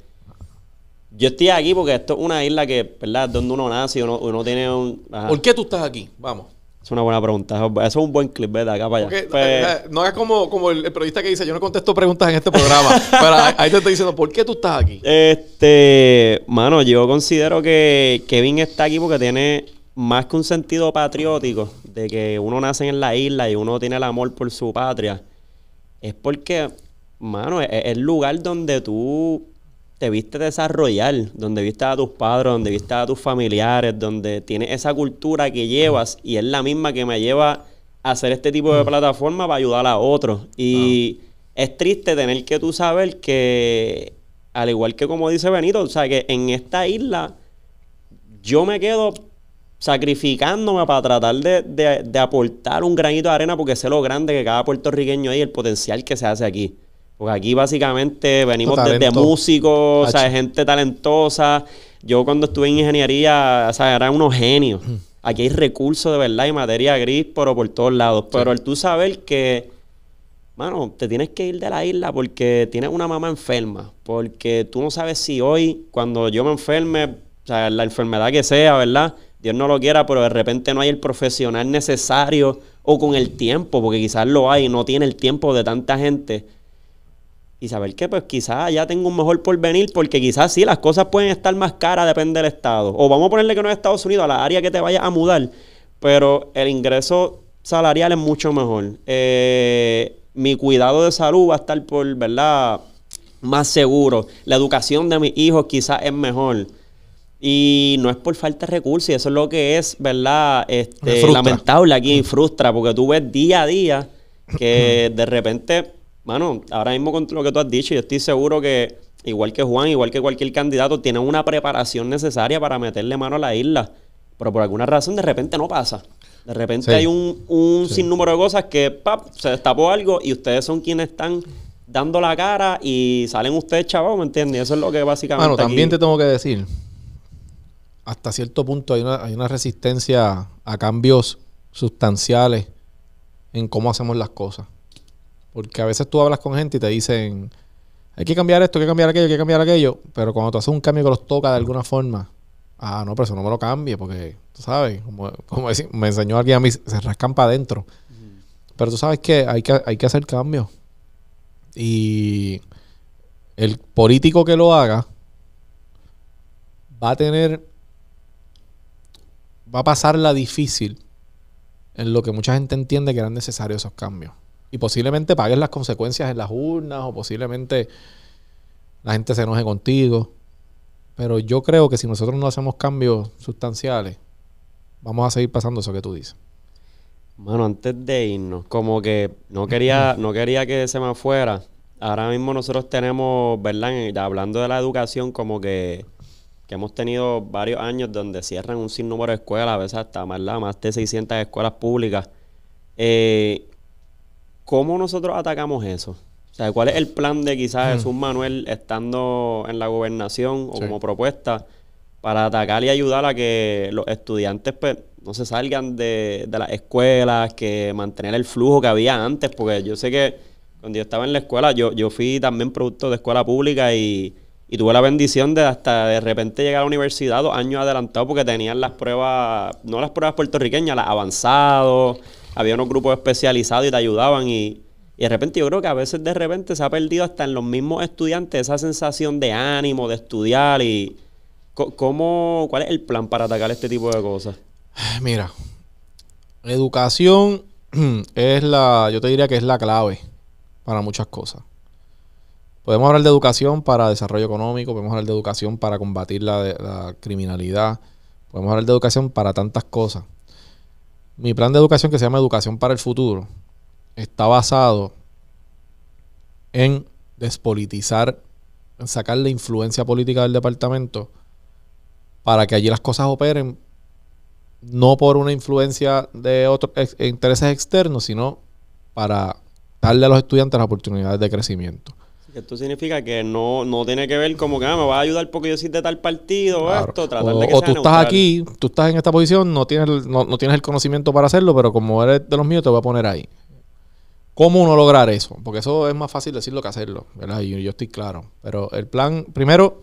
Yo estoy aquí porque esto es una isla que, ¿verdad? Donde uno nace y uno, uno tiene un. ¿Por qué tú estás aquí? Vamos. Es una buena pregunta. Eso es un buen clip, ¿verdad? Acá para allá. Pues, eh, eh, no es como, como el, periodista que dice, yo no contesto preguntas en este programa. *laughs* pero ahí te estoy diciendo, ¿por qué tú estás aquí? Este, mano, yo considero que Kevin está aquí porque tiene más que un sentido patriótico, de que uno nace en la isla y uno tiene el amor por su patria. Es porque, mano, es el lugar donde tú te viste desarrollar, donde viste a tus padres, donde viste a tus familiares, donde tienes esa cultura que llevas y es la misma que me lleva a hacer este tipo de plataforma para ayudar a otros. Y es triste tener que tú saber que, al igual que como dice Benito, o sea, que en esta isla yo me quedo sacrificándome para tratar de, de aportar un granito de arena porque sé lo grande que cada puertorriqueño hay y el potencial que se hace aquí. Porque aquí básicamente venimos desde músicos, o sea, gente talentosa. Yo cuando estuve en ingeniería, o sea, eran unos genios. Aquí hay recursos de verdad y materia gris, pero por todos lados. Pero el tú saber que, mano, te tienes que ir de la isla porque tienes una mamá enferma. Porque tú no sabes si hoy, cuando yo me enferme, o sea, la enfermedad que sea, ¿verdad? Dios no lo quiera, pero de repente no hay el profesional necesario o con el tiempo, porque quizás lo hay no tiene el tiempo de tanta gente y saber que pues quizás ya tengo un mejor porvenir porque quizás sí, las cosas pueden estar más caras, depende del estado. O vamos a ponerle que no es Estados Unidos, a la área que te vayas a mudar, pero el ingreso salarial es mucho mejor. Eh, mi cuidado de salud va a estar por, ¿verdad? Más seguro. La educación de mis hijos quizás es mejor. Y no es por falta de recursos, y eso es lo que es, ¿verdad? Este, lamentable aquí, frustra, porque tú ves día a día que de repente mano, ahora mismo con lo que tú has dicho, yo estoy seguro que, igual que Juan, igual que cualquier candidato, tienen una preparación necesaria para meterle mano a la isla. Pero por alguna razón de repente no pasa. De repente hay un, un sinnúmero de cosas que pap, se destapó algo y ustedes son quienes están dando la cara y salen ustedes chavos, ¿me entiendes? Eso es lo que básicamente. Bueno, también te tengo que decir, hasta cierto punto hay una, hay una resistencia a cambios sustanciales en cómo hacemos las cosas. Porque a veces tú hablas con gente y te dicen, hay que cambiar esto, hay que cambiar aquello, hay que cambiar aquello. Pero cuando tú haces un cambio que los toca de alguna forma, ah, no, pero eso no me lo cambie, porque tú sabes, como, me enseñó alguien a mí, se rascan para adentro. Pero tú sabes que hay, que hay que hacer cambios. Y el político que lo haga va a tener, va a pasar la difícil en lo que mucha gente entiende que eran necesarios esos cambios y posiblemente pagues las consecuencias en las urnas o posiblemente la gente se enoje contigo. Pero yo creo que si nosotros no hacemos cambios sustanciales, vamos a seguir pasando eso que tú dices. Bueno, antes de irnos, como que no quería, no quería que se me fuera. Ahora mismo nosotros tenemos, ¿verdad? Hablando de la educación, como que, que hemos tenido varios años donde cierran un sinnúmero de escuelas, a veces hasta más, más de 600 escuelas públicas. Eh, ¿Cómo nosotros atacamos eso? O sea, ¿cuál es el plan de quizás Jesús Manuel estando en la gobernación o como propuesta para atacar y ayudar a que los estudiantes pues, no se salgan de, las escuelas, que mantener el flujo que había antes? Porque yo sé que cuando yo estaba en la escuela, yo, yo fui también producto de escuela pública y, y tuve la bendición de hasta de repente llegar a la universidad dos años adelantado porque tenían las pruebas, no las pruebas puertorriqueñas, las avanzados había unos grupos especializados y te ayudaban y, de repente yo creo que a veces de repente se ha perdido hasta en los mismos estudiantes esa sensación de ánimo, de estudiar y cómo, cuál es el plan para atacar este tipo de cosas. Mira, educación *clears throat* es la, yo te diría que es la clave para muchas cosas. Podemos hablar de educación para desarrollo económico, podemos hablar de educación para combatir la, la criminalidad, podemos hablar de educación para tantas cosas. Mi plan de educación que se llama Educación para el Futuro está basado en despolitizar, en sacar la influencia política del departamento para que allí las cosas operen no por una influencia de otros intereses externos, sino para darle a los estudiantes las oportunidades de crecimiento. Esto significa que no, no tiene que ver como que ah, me va a ayudar porque yo soy de tal partido o esto, tratar de que o tú estás aquí, tú estás en esta posición, no tienes, no, no, tienes el conocimiento para hacerlo, pero como eres de los míos, te voy a poner ahí. ¿Cómo uno lograr eso? Porque eso es más fácil decirlo que hacerlo, ¿verdad? Y yo estoy claro. Pero el plan, primero,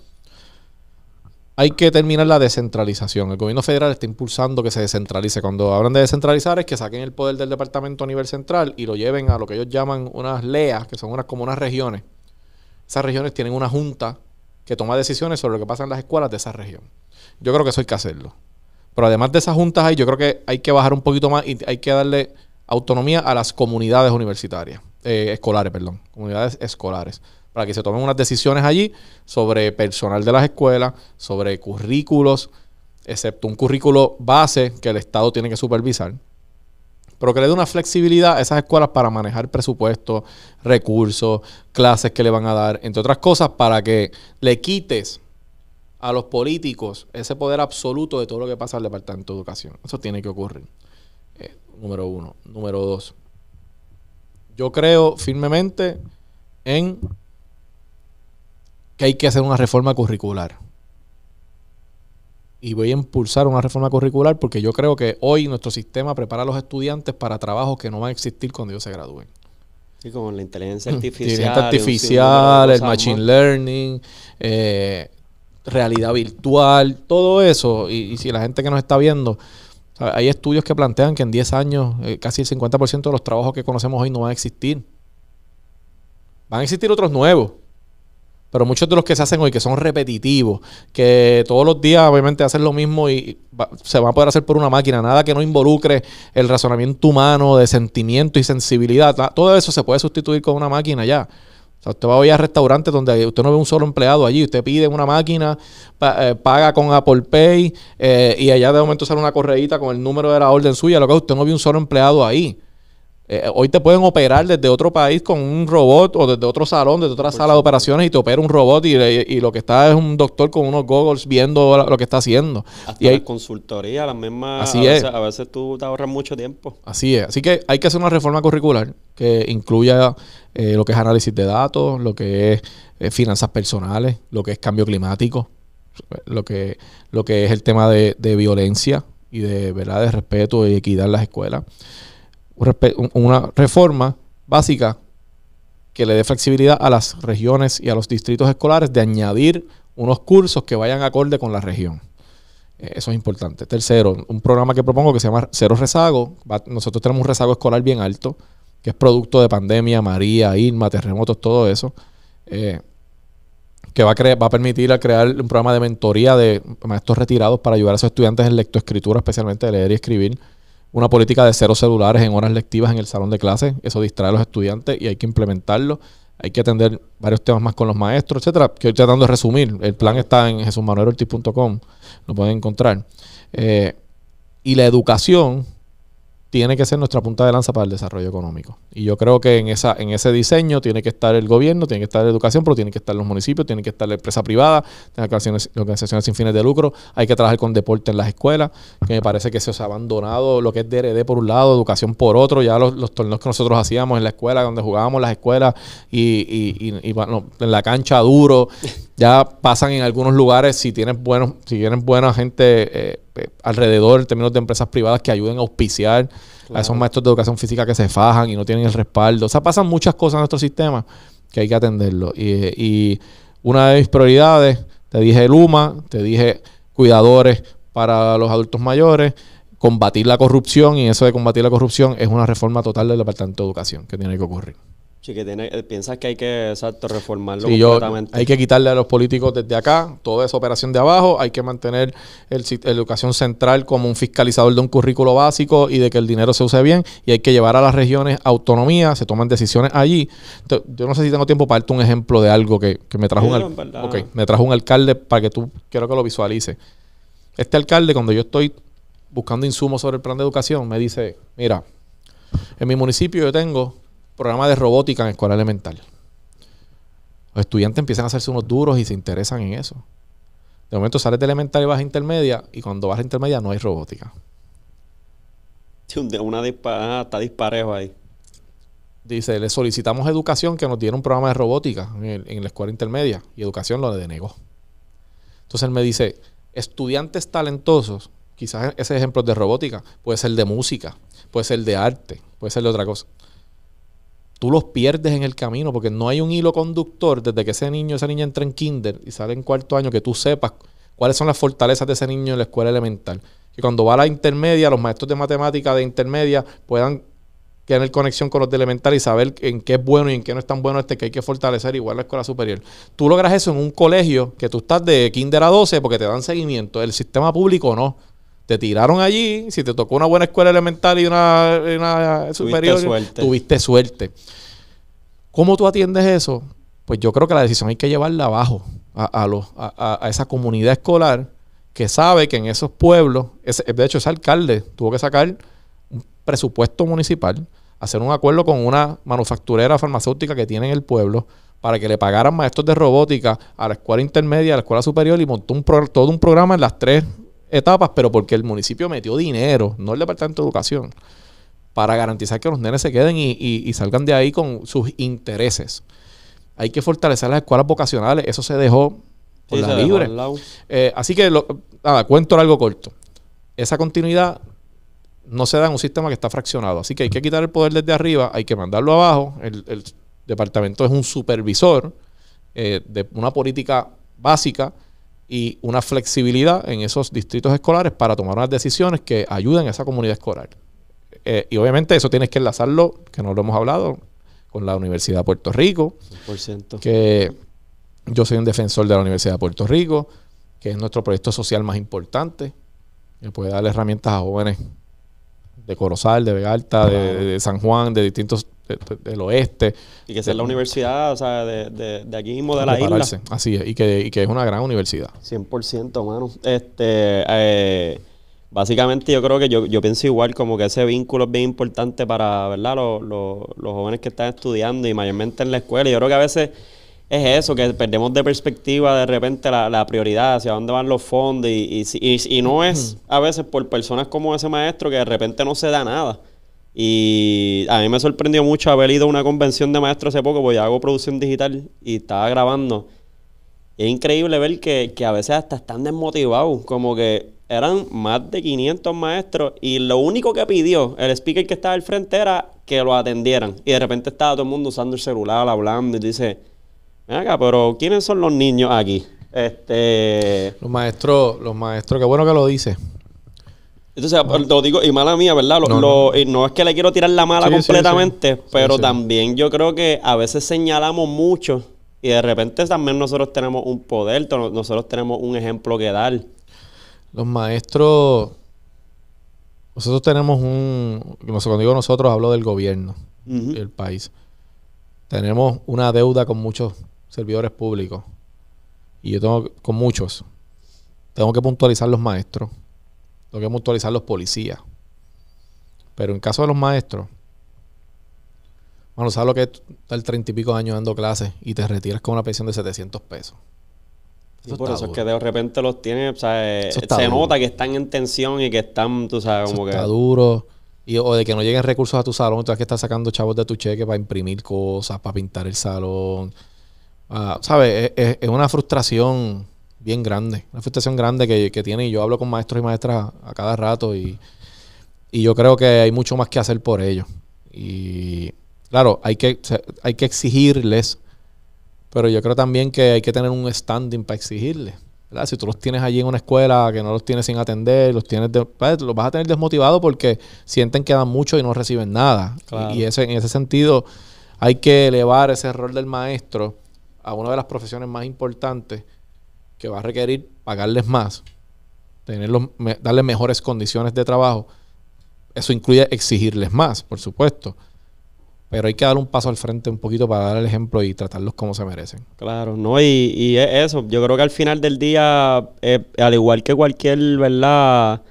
hay que terminar la descentralización. El gobierno federal está impulsando que se descentralice. Cuando hablan de descentralizar es que saquen el poder del departamento a nivel central y lo lleven a lo que ellos llaman unas leas, que son unas como unas regiones. Esas regiones tienen una junta que toma decisiones sobre lo que pasa en las escuelas de esa región. Yo creo que eso hay que hacerlo. Pero además de esas juntas ahí, yo creo que hay que bajar un poquito más y hay que darle autonomía a las comunidades universitarias, eh, escolares, perdón, comunidades escolares para que se tomen unas decisiones allí sobre personal de las escuelas, sobre currículos, excepto un currículo base que el Estado tiene que supervisar, pero que le dé una flexibilidad a esas escuelas para manejar presupuestos, recursos, clases que le van a dar, entre otras cosas, para que le quites a los políticos ese poder absoluto de todo lo que pasa al Departamento de Educación. Eso tiene que ocurrir. Eh, número uno. Número dos. Yo creo firmemente en que hay que hacer una reforma curricular. Y voy a impulsar una reforma curricular porque yo creo que hoy nuestro sistema prepara a los estudiantes para trabajos que no van a existir cuando ellos se gradúen. Sí, como la inteligencia artificial. Inteligencia artificial, el machine learning, eh, realidad virtual, todo eso. Y, si la gente que nos está viendo, hay estudios que plantean que en 10 años eh, casi el 50% de los trabajos que conocemos hoy no van a existir. Van a existir otros nuevos pero muchos de los que se hacen hoy, que son repetitivos, que todos los días obviamente hacen lo mismo y se va a poder hacer por una máquina, nada que no involucre el razonamiento humano de sentimiento y sensibilidad, todo eso se puede sustituir con una máquina ya. O sea, usted va hoy a restaurantes donde usted no ve un solo empleado allí, usted pide una máquina, eh, paga con Apple Pay eh, y allá de momento sale una correíta con el número de la orden suya, lo que usted no ve un solo empleado ahí. Eh, hoy te pueden operar desde otro país con un robot o desde otro salón, desde otra sala de operaciones y te opera un robot y, lo que está es un doctor con unos goggles viendo lo, que está haciendo. y hay consultoría, las mismas. Así a veces, A veces tú te ahorras mucho tiempo. Así es. Así que hay que hacer una reforma curricular que incluya eh, lo que es análisis de datos, lo que es eh, finanzas personales, lo que es cambio climático, lo que, lo que es el tema de, de violencia y de, ¿verdad? de respeto y equidad en las escuelas una reforma básica que le dé flexibilidad a las regiones y a los distritos escolares de añadir unos cursos que vayan acorde con la región. Eh, eso es importante. Tercero, un programa que propongo que se llama Cero Rezago. nosotros tenemos un rezago escolar bien alto, que es producto de pandemia, María, Irma, terremotos, todo eso. Eh, que va a, va a permitir crear un programa de mentoría de maestros retirados para ayudar a esos estudiantes en lectoescritura, especialmente de leer y escribir una política de cero celulares en horas lectivas en el salón de clases. Eso distrae a los estudiantes y hay que implementarlo. Hay que atender varios temas más con los maestros, etcétera. Que estoy tratando de resumir. El plan está en jesusmanuelortiz.com. Lo pueden encontrar. Eh, y la educación tiene que ser nuestra punta de lanza para el desarrollo económico. Y yo creo que en, esa, en ese diseño tiene que estar el gobierno, tiene que estar la educación, pero tiene que estar los municipios, tiene que estar la empresa privada, las organizaciones sin fines de lucro, hay que trabajar con deporte en las escuelas, que me parece que se os ha abandonado lo que es DRD por un lado, educación por otro, ya los, los torneos que nosotros hacíamos en la escuela, donde jugábamos las escuelas y, y, bueno, en la cancha duro, ya pasan en algunos lugares si tienes buenos, si tienes buena gente eh, eh, alrededor en términos de empresas privadas que ayuden a auspiciar a esos maestros de educación física que se fajan y no tienen el respaldo. O sea, pasan muchas cosas en nuestro sistema que hay que atenderlo. Y, una de mis prioridades, te dije Luma, te dije cuidadores para los adultos mayores, combatir la corrupción y eso de combatir la corrupción es una reforma total del Departamento de Educación que tiene que ocurrir. Sí, que tiene, eh, piensas que hay que exacto, reformarlo completamente. hay que quitarle a los políticos desde acá toda esa operación de abajo. Hay que mantener el, la educación central como un fiscalizador de un currículo básico y de que el dinero se use bien. Y hay que llevar a las regiones autonomía, se toman decisiones allí. yo no sé si tengo tiempo para darte un ejemplo de algo que, me trajo un me trajo un alcalde para que tú quiero que lo visualice. Este alcalde, cuando yo estoy buscando insumos sobre el plan de educación, me dice: Mira, en mi municipio yo tengo programa de robótica en escuela elemental. Los estudiantes empiezan a hacerse unos duros y se interesan en eso. De momento sales de elemental y vas a intermedia y cuando vas a intermedia no hay robótica. Una ah, está disparejo ahí. Dice, le solicitamos educación que nos diera un programa de robótica en, la escuela intermedia y educación lo denegó. Entonces él me dice, estudiantes talentosos, quizás ese ejemplo de robótica, puede ser de música, puede ser de arte, puede ser de otra cosa. Tú los pierdes en el camino porque no hay un hilo conductor desde que ese niño, esa niña entra en kinder y sale en cuarto año que tú sepas cuáles son las fortalezas de ese niño en la escuela elemental. Que cuando va a la intermedia, los maestros de matemática de intermedia puedan tener conexión con los de elemental y saber en qué es bueno y en qué no es tan bueno este que hay que fortalecer igual la escuela superior. Tú logras eso en un colegio que tú estás de kinder a 12 porque te dan seguimiento. El sistema público no. Te tiraron allí, si te tocó una buena escuela elemental y una, superior, tuviste suerte. ¿Cómo tú atiendes eso? Pues yo creo que la decisión hay que llevarla abajo, a, los, a, esa comunidad escolar que sabe que en esos pueblos, de hecho ese alcalde tuvo que sacar un presupuesto municipal hacer un acuerdo con una manufacturera farmacéutica que tiene en el pueblo para que le pagaran maestros de robótica a la escuela intermedia, a la escuela superior y montó un todo un programa en las tres etapas, pero porque el municipio metió dinero, no el Departamento de Educación, para garantizar que los nenes se queden y, salgan de ahí con sus intereses. Hay que fortalecer las escuelas vocacionales, eso se dejó por la libre. Eh, así que, nada, cuento algo corto. Esa continuidad no se da en un sistema que está fraccionado. Así que hay que quitar el poder desde arriba, hay que mandarlo abajo. El, departamento es un supervisor eh, de una política básica y una flexibilidad en esos distritos escolares para tomar unas decisiones que ayuden a esa comunidad escolar. Eh, y obviamente eso tienes que enlazarlo, que no lo hemos hablado, con la Universidad de Puerto Rico. 100%. Que yo soy un defensor de la Universidad de Puerto Rico, que es nuestro proyecto social más importante, que puede darle herramientas a jóvenes de Corozal, de Vega Alta, de, San Juan, de distintos del oeste. Y que sea la universidad, o sea, de, de, aquí mismo de la isla. Así es, y que, y que es una gran universidad. 100%, mano. Este, eh, básicamente yo creo que yo, yo pienso igual, como que ese vínculo es bien importante para, ¿verdad? Los, los, los jóvenes que están estudiando y mayormente en la escuela. Yo creo que a veces es eso, que perdemos de perspectiva de repente la, prioridad, hacia dónde van los fondos, y, y, y, no es a veces por personas como ese maestro que de repente no se da nada. Y a mí me sorprendió mucho haber ido a una convención de maestros hace poco, porque yo hago producción digital y estaba grabando. es increíble ver que, que a veces hasta están desmotivados, como que eran más de 500 maestros y lo único que pidió el speaker que estaba al frente era que lo atendieran. Y de repente estaba todo el mundo usando el celular, hablando y dice acá, pero ¿quiénes son los niños aquí? Este. Los maestros, los maestros, qué bueno que lo dice. Entonces, lo digo, y mala mía, ¿verdad? no, es que le quiero tirar la mala completamente, pero también yo creo que a veces señalamos mucho y de repente también nosotros tenemos un poder, nosotros tenemos un ejemplo que dar. Los maestros, nosotros tenemos un, cuando digo nosotros hablo del gobierno, del país. Tenemos una deuda con muchos servidores públicos. Y yo tengo, con muchos, tengo que puntualizar los maestros, tengo que puntualizar los policías. Pero en caso de los maestros, bueno, ¿sabes lo que es estar treinta y pico años dando clases y te retiras con una pensión de 700 pesos? por eso es que de repente los tienes, o sea, eh, se nota que están en tensión y que están, tú sabes, como que... Está duro. Y, o de que no lleguen recursos a tu salón, tú has que estar sacando chavos de tu cheque para imprimir cosas, para pintar el salón. Ah, ¿Sabes? Es, una frustración bien grande. Una frustración grande que, que, tiene. Y yo hablo con maestros y maestras a, cada rato. Y, y, yo creo que hay mucho más que hacer por ellos. Y claro, hay que, hay que exigirles. Pero yo creo también que hay que tener un standing para exigirles. Si tú los tienes allí en una escuela que no los tienes sin atender, los tienes los vas a tener desmotivados porque sienten que dan mucho y no reciben nada. Y, ese, en ese sentido hay que elevar ese rol del maestro a una de las profesiones más importantes que va a requerir pagarles más, tenerlos, darles mejores condiciones de trabajo. Eso incluye exigirles más, por supuesto. Pero hay que dar un paso al frente un poquito para dar el ejemplo y tratarlos como se merecen. Claro, no, y, y eso. Yo creo que al final del día, eh, al igual que cualquier, ¿verdad?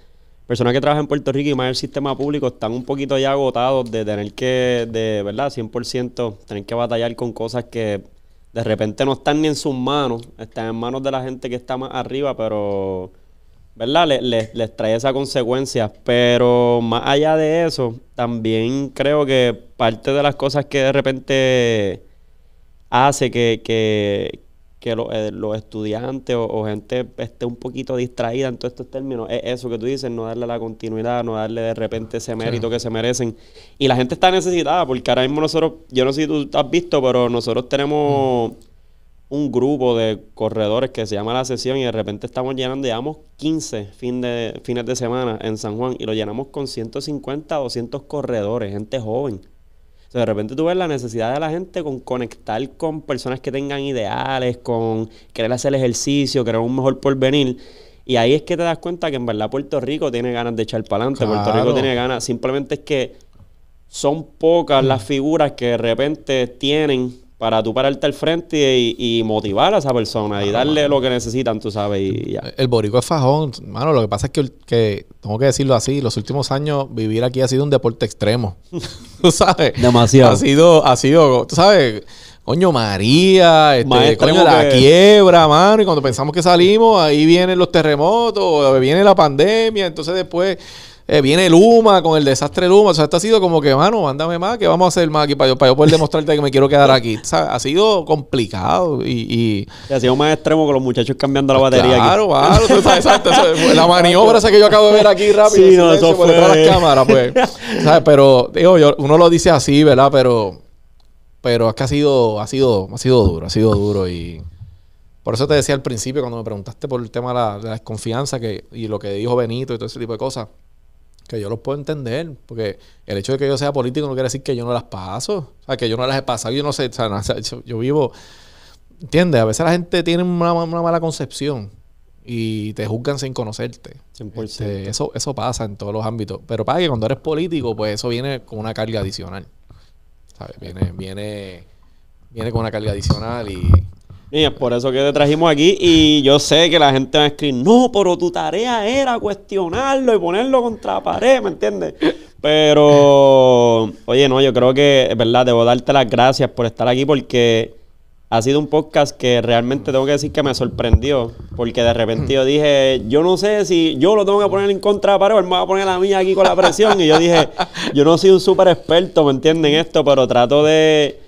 Persona que trabaja en Puerto Rico y más el sistema público están un poquito ya agotados de tener que, de verdad, 100%, tener que batallar con cosas que de repente no están ni en sus manos, están en manos de la gente que está más arriba, pero, ¿verdad? Les, trae esa consecuencia. Pero más allá de eso, también creo que parte de las cosas que de repente hace que, que, que eh, los estudiantes o, gente esté un poquito distraída en todos estos términos. Es eso que tú dices, no darle la continuidad, no darle de repente ese mérito que se merecen. Y la gente está necesitada, porque ahora mismo nosotros, yo no sé si tú has visto, pero nosotros tenemos un grupo de corredores que se llama La Sesión y de repente estamos llenando, llevamos 15 fin de, fines de semana en San Juan y lo llenamos con 150, 200 corredores, gente joven de repente tú ves la necesidad de la gente con conectar con personas que tengan ideales, con querer hacer ejercicio, querer un mejor porvenir. Y ahí es que te das cuenta que en verdad Puerto Rico tiene ganas de echar para adelante. Puerto Rico tiene ganas. Simplemente es que son pocas las figuras que de repente tienen para tú pararte al frente y, motivar a esa persona y darle lo que necesitan, tú sabes, y ya. El borico es fajón, mano, lo que pasa es que, que, tengo que decirlo así, los últimos años vivir aquí ha sido un deporte extremo, *laughs* tú sabes. Demasiado. Ha sido, ha sido, tú sabes, coño María, este, coño la quiebra, mano, y cuando pensamos que salimos, ahí vienen los terremotos, viene la pandemia, entonces después eh, viene Luma con el desastre Luma. O sea, esto ha sido como que, mano, mándame más, que vamos a hacer más aquí para yo, para yo poder demostrarte que me quiero quedar aquí. O sea, ha sido complicado y, y... ha sido más extremo que los muchachos cambiando la batería claro, Claro, claro. exacto. la *laughs* maniobra esa que yo acabo de ver aquí rápido. Sí, no, eso fue... todas las cámaras, pues. *laughs* ¿sabes? Pero, digo, yo, uno lo dice así, ¿verdad? Pero... Pero es que ha sido, ha sido, ha sido duro, ha sido duro y... Por eso te decía al principio, cuando me preguntaste por el tema de la, de la desconfianza que, y lo que dijo Benito y todo ese tipo de cosas que yo los puedo entender, porque el hecho de que yo sea político no quiere decir que yo no las paso, o sea, que yo no las he pasado, yo no sé, o sea, yo, vivo, ¿entiendes? A veces la gente tiene una, mala concepción y te juzgan sin conocerte. Este, eso, eso pasa en todos los ámbitos, pero para que cuando eres político, pues eso viene con una carga adicional, ¿sabes? Viene, viene, viene con una carga adicional y y es por eso que te trajimos aquí. Y yo sé que la gente va a escribir, no, pero tu tarea era cuestionarlo y ponerlo contra la pared, ¿me entiendes? Pero, oye, no, yo creo que, verdad, debo darte las gracias por estar aquí porque ha sido un podcast que realmente tengo que decir que me sorprendió. Porque de repente yo dije, yo no sé si yo lo tengo que poner en contra de pared o él me va a poner la mía aquí con la presión. Y yo dije, yo no soy un súper experto, ¿me entienden esto? Pero trato de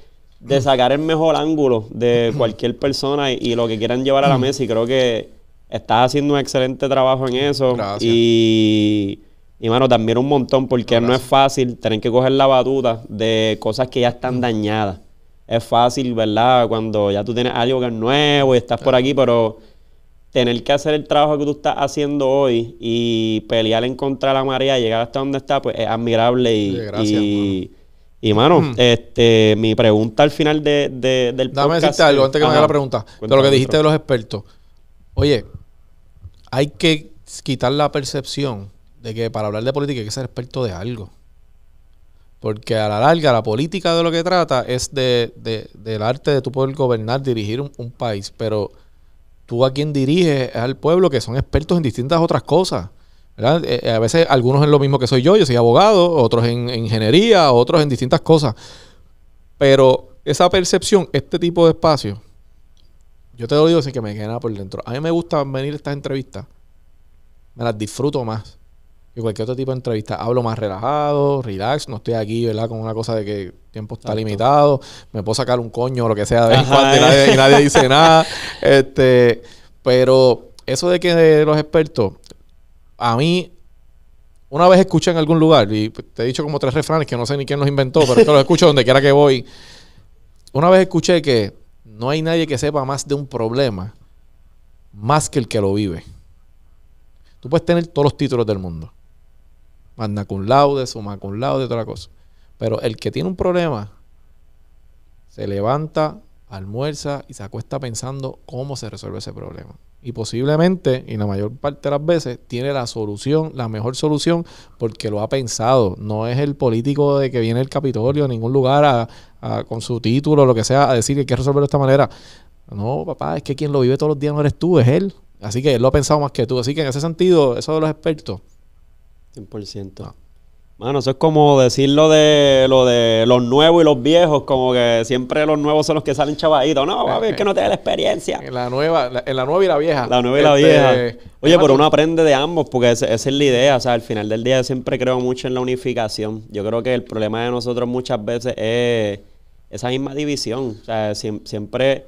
de sacar el mejor ángulo de cualquier persona y, lo que quieran llevar a la mesa. Y creo que estás haciendo un excelente trabajo en eso. Gracias. Y, y mano, también un montón porque no es fácil tener que coger la batuta de cosas que ya están dañadas. Es fácil, ¿verdad? Cuando ya tú tienes algo que es nuevo y estás por aquí, pero tener que hacer el trabajo que tú estás haciendo hoy y pelear en contra de la marea y llegar hasta donde está, pues es admirable y, y mano, este, mi pregunta al final de, de, del Dame decirte algo antes que me haga la pregunta. De lo que dijiste de los expertos. Oye, hay que quitar la percepción de que para hablar de política hay que ser experto de algo. Porque a la larga la política de lo que trata es de, de del arte de tu poder gobernar, dirigir un, un, país. Pero tú a quien diriges es al pueblo que son expertos en distintas otras cosas. Eh, eh, a veces algunos en lo mismo que soy yo, yo soy abogado, otros en, ingeniería, otros en distintas cosas. Pero esa percepción, este tipo de espacio, yo te lo digo sin que me quede nada por dentro. A mí me gusta venir a estas entrevistas, me las disfruto más que cualquier otro tipo de entrevista. Hablo más relajado, relax, no estoy aquí, ¿verdad? Con una cosa de que el tiempo está limitado, me puedo sacar un coño o lo que sea de vez en cuando y nadie, y nadie dice *laughs* nada. Este, pero eso de que los expertos, a mí, una vez escuché en algún lugar, y te he dicho como tres refranes que no sé ni quién los inventó, pero esto lo escucho donde quiera que voy. Una vez escuché que no hay nadie que sepa más de un problema más que el que lo vive. Tú puedes tener todos los títulos del mundo. Manda con laude, suma con laude, toda la cosa. Pero el que tiene un problema se levanta, almuerza y se acuesta pensando cómo se resuelve ese problema y posiblemente, y la mayor parte de las veces, tiene la solución, la mejor solución, porque lo ha pensado. No es el político de que viene el Capitolio a ningún lugar a, con su título o lo que sea a decir que hay que resolverlo de esta manera. No, papá, es que quien lo vive todos los días no eres tú, es él. Así que él lo ha pensado más que tú. Así que en ese sentido, eso de los expertos. 100%. Bueno, eso es como decir lo de, lo de los nuevos y los viejos, como que siempre los nuevos son los que salen chavaditos. No, a ver que no te da la experiencia. En la nueva, en la nueva y la vieja. La nueva y la este, vieja. Oye, pero uno aprende de ambos, porque esa, es la idea. O sea, al final del día yo siempre creo mucho en la unificación. Yo creo que el problema de nosotros muchas veces es esa misma división. O sea, siempre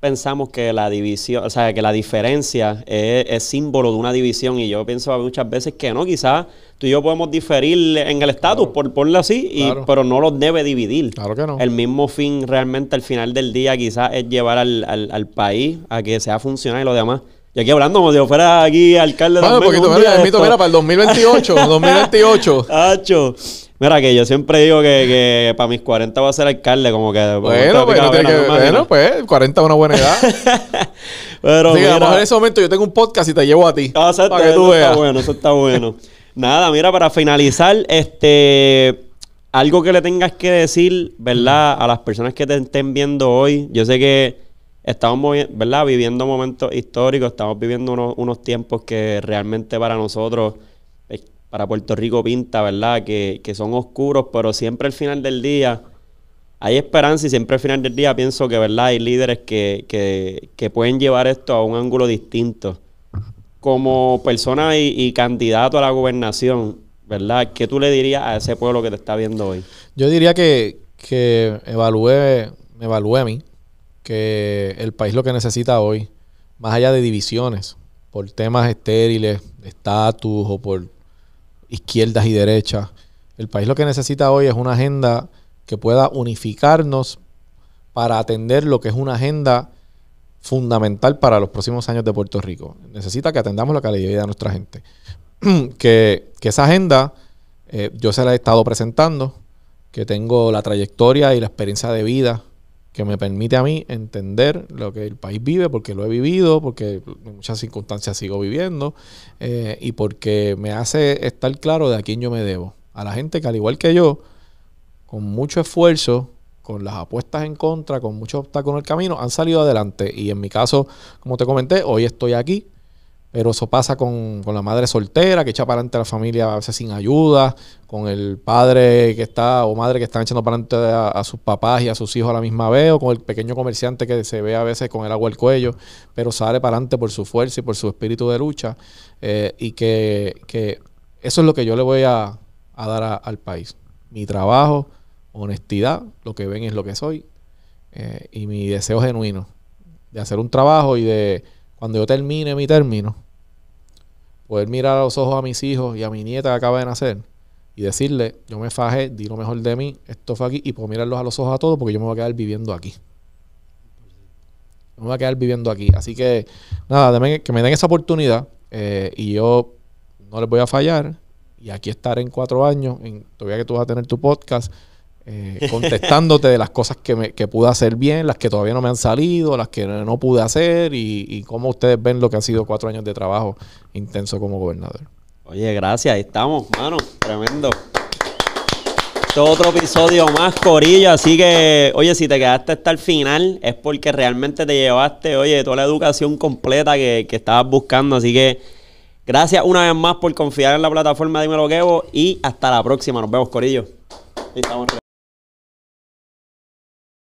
pensamos que la división, o sea, que la diferencia es, símbolo de una división y yo pienso muchas veces que no, quizás tú y yo podemos diferir en el estatus, por ponerlo así, y, pero no los debe dividir. Claro que no. El mismo fin realmente al final del día quizás es llevar al, al, país a que sea funcional y lo demás. Y aquí hablando como si yo fuera aquí alcalde de poquito, mira, mira, para el 2028, 2028. Hacho. Mira, que yo siempre digo que, que para mis 40 voy a ser alcalde, como que... Bueno, pues, no que, bueno pues 40 es una buena edad. *laughs* Pero Así mira, en ese momento yo tengo un podcast y te llevo a ti. Ah, para que tú veas. está bueno, eso está bueno. Nada, mira, para finalizar, este... Algo que le tengas que decir, ¿verdad? A las personas que te estén viendo hoy. Yo sé que estamos, ¿verdad? Viviendo momentos históricos, estamos viviendo unos, tiempos que realmente para nosotros para Puerto Rico pinta, ¿verdad? Que, son oscuros, pero siempre al final del día hay esperanza y siempre al final del día pienso que, ¿verdad? Hay líderes que, pueden llevar esto a un ángulo distinto. Como persona y, candidato a la gobernación, ¿verdad? ¿Qué tú le dirías a ese pueblo que te está viendo hoy? Yo diría que, que evalúe, me evalúe a mí, que el país lo que necesita hoy, más allá de divisiones, por temas estériles, estatus o por izquierdas y derechas. El país lo que necesita hoy es una agenda que pueda unificarnos para atender lo que es una agenda fundamental para los próximos años de Puerto Rico. Necesita que atendamos la calidad de vida de nuestra gente. *clears throat* que, esa agenda eh, yo se la he estado presentando, que tengo la trayectoria y la experiencia de vida que me permite a mí entender lo que el país vive, porque lo he vivido, porque en muchas circunstancias sigo viviendo, eh, y porque me hace estar claro de a quién yo me debo. A la gente que al igual que yo, con mucho esfuerzo, con las apuestas en contra, con mucho obstáculos en el camino, han salido adelante. Y en mi caso, como te comenté, hoy estoy aquí pero eso pasa con, la madre soltera que echa para adelante a la familia a veces sin ayuda, con el padre que está o madre que están echando para adelante a, sus papás y a sus hijos a la misma vez, o con el pequeño comerciante que se ve a veces con el agua al cuello, pero sale para adelante por su fuerza y por su espíritu de lucha. Eh, y que, eso es lo que yo le voy a, dar al país. Mi trabajo, honestidad, lo que ven es lo que soy, eh, y mi deseo genuino de hacer un trabajo y de cuando yo termine mi término, poder mirar a los ojos a mis hijos y a mi nieta que acaba de nacer y decirle, yo me fajé, di lo mejor de mí, esto fue aquí, y puedo mirarlos a los ojos a todos porque yo me voy a quedar viviendo aquí. me voy a quedar viviendo aquí. Así que, nada, que me den esa oportunidad eh, y yo no les voy a fallar. Y aquí estaré en cuatro años, en, todavía que tú vas a tener tu podcast, eh, contestándote de las cosas que, que pude hacer bien, las que todavía no me han salido, las que no pude hacer y, cómo ustedes ven lo que han sido cuatro años de trabajo intenso como gobernador. Oye, gracias, ahí estamos, mano, tremendo. Este otro episodio más, Corillo. Así que, oye, si te quedaste hasta el final, es porque realmente te llevaste, oye, toda la educación completa que, que estabas buscando. Así que, gracias una vez más por confiar en la plataforma Dímelo Quebo y hasta la próxima. Nos vemos, Corillo. Estamos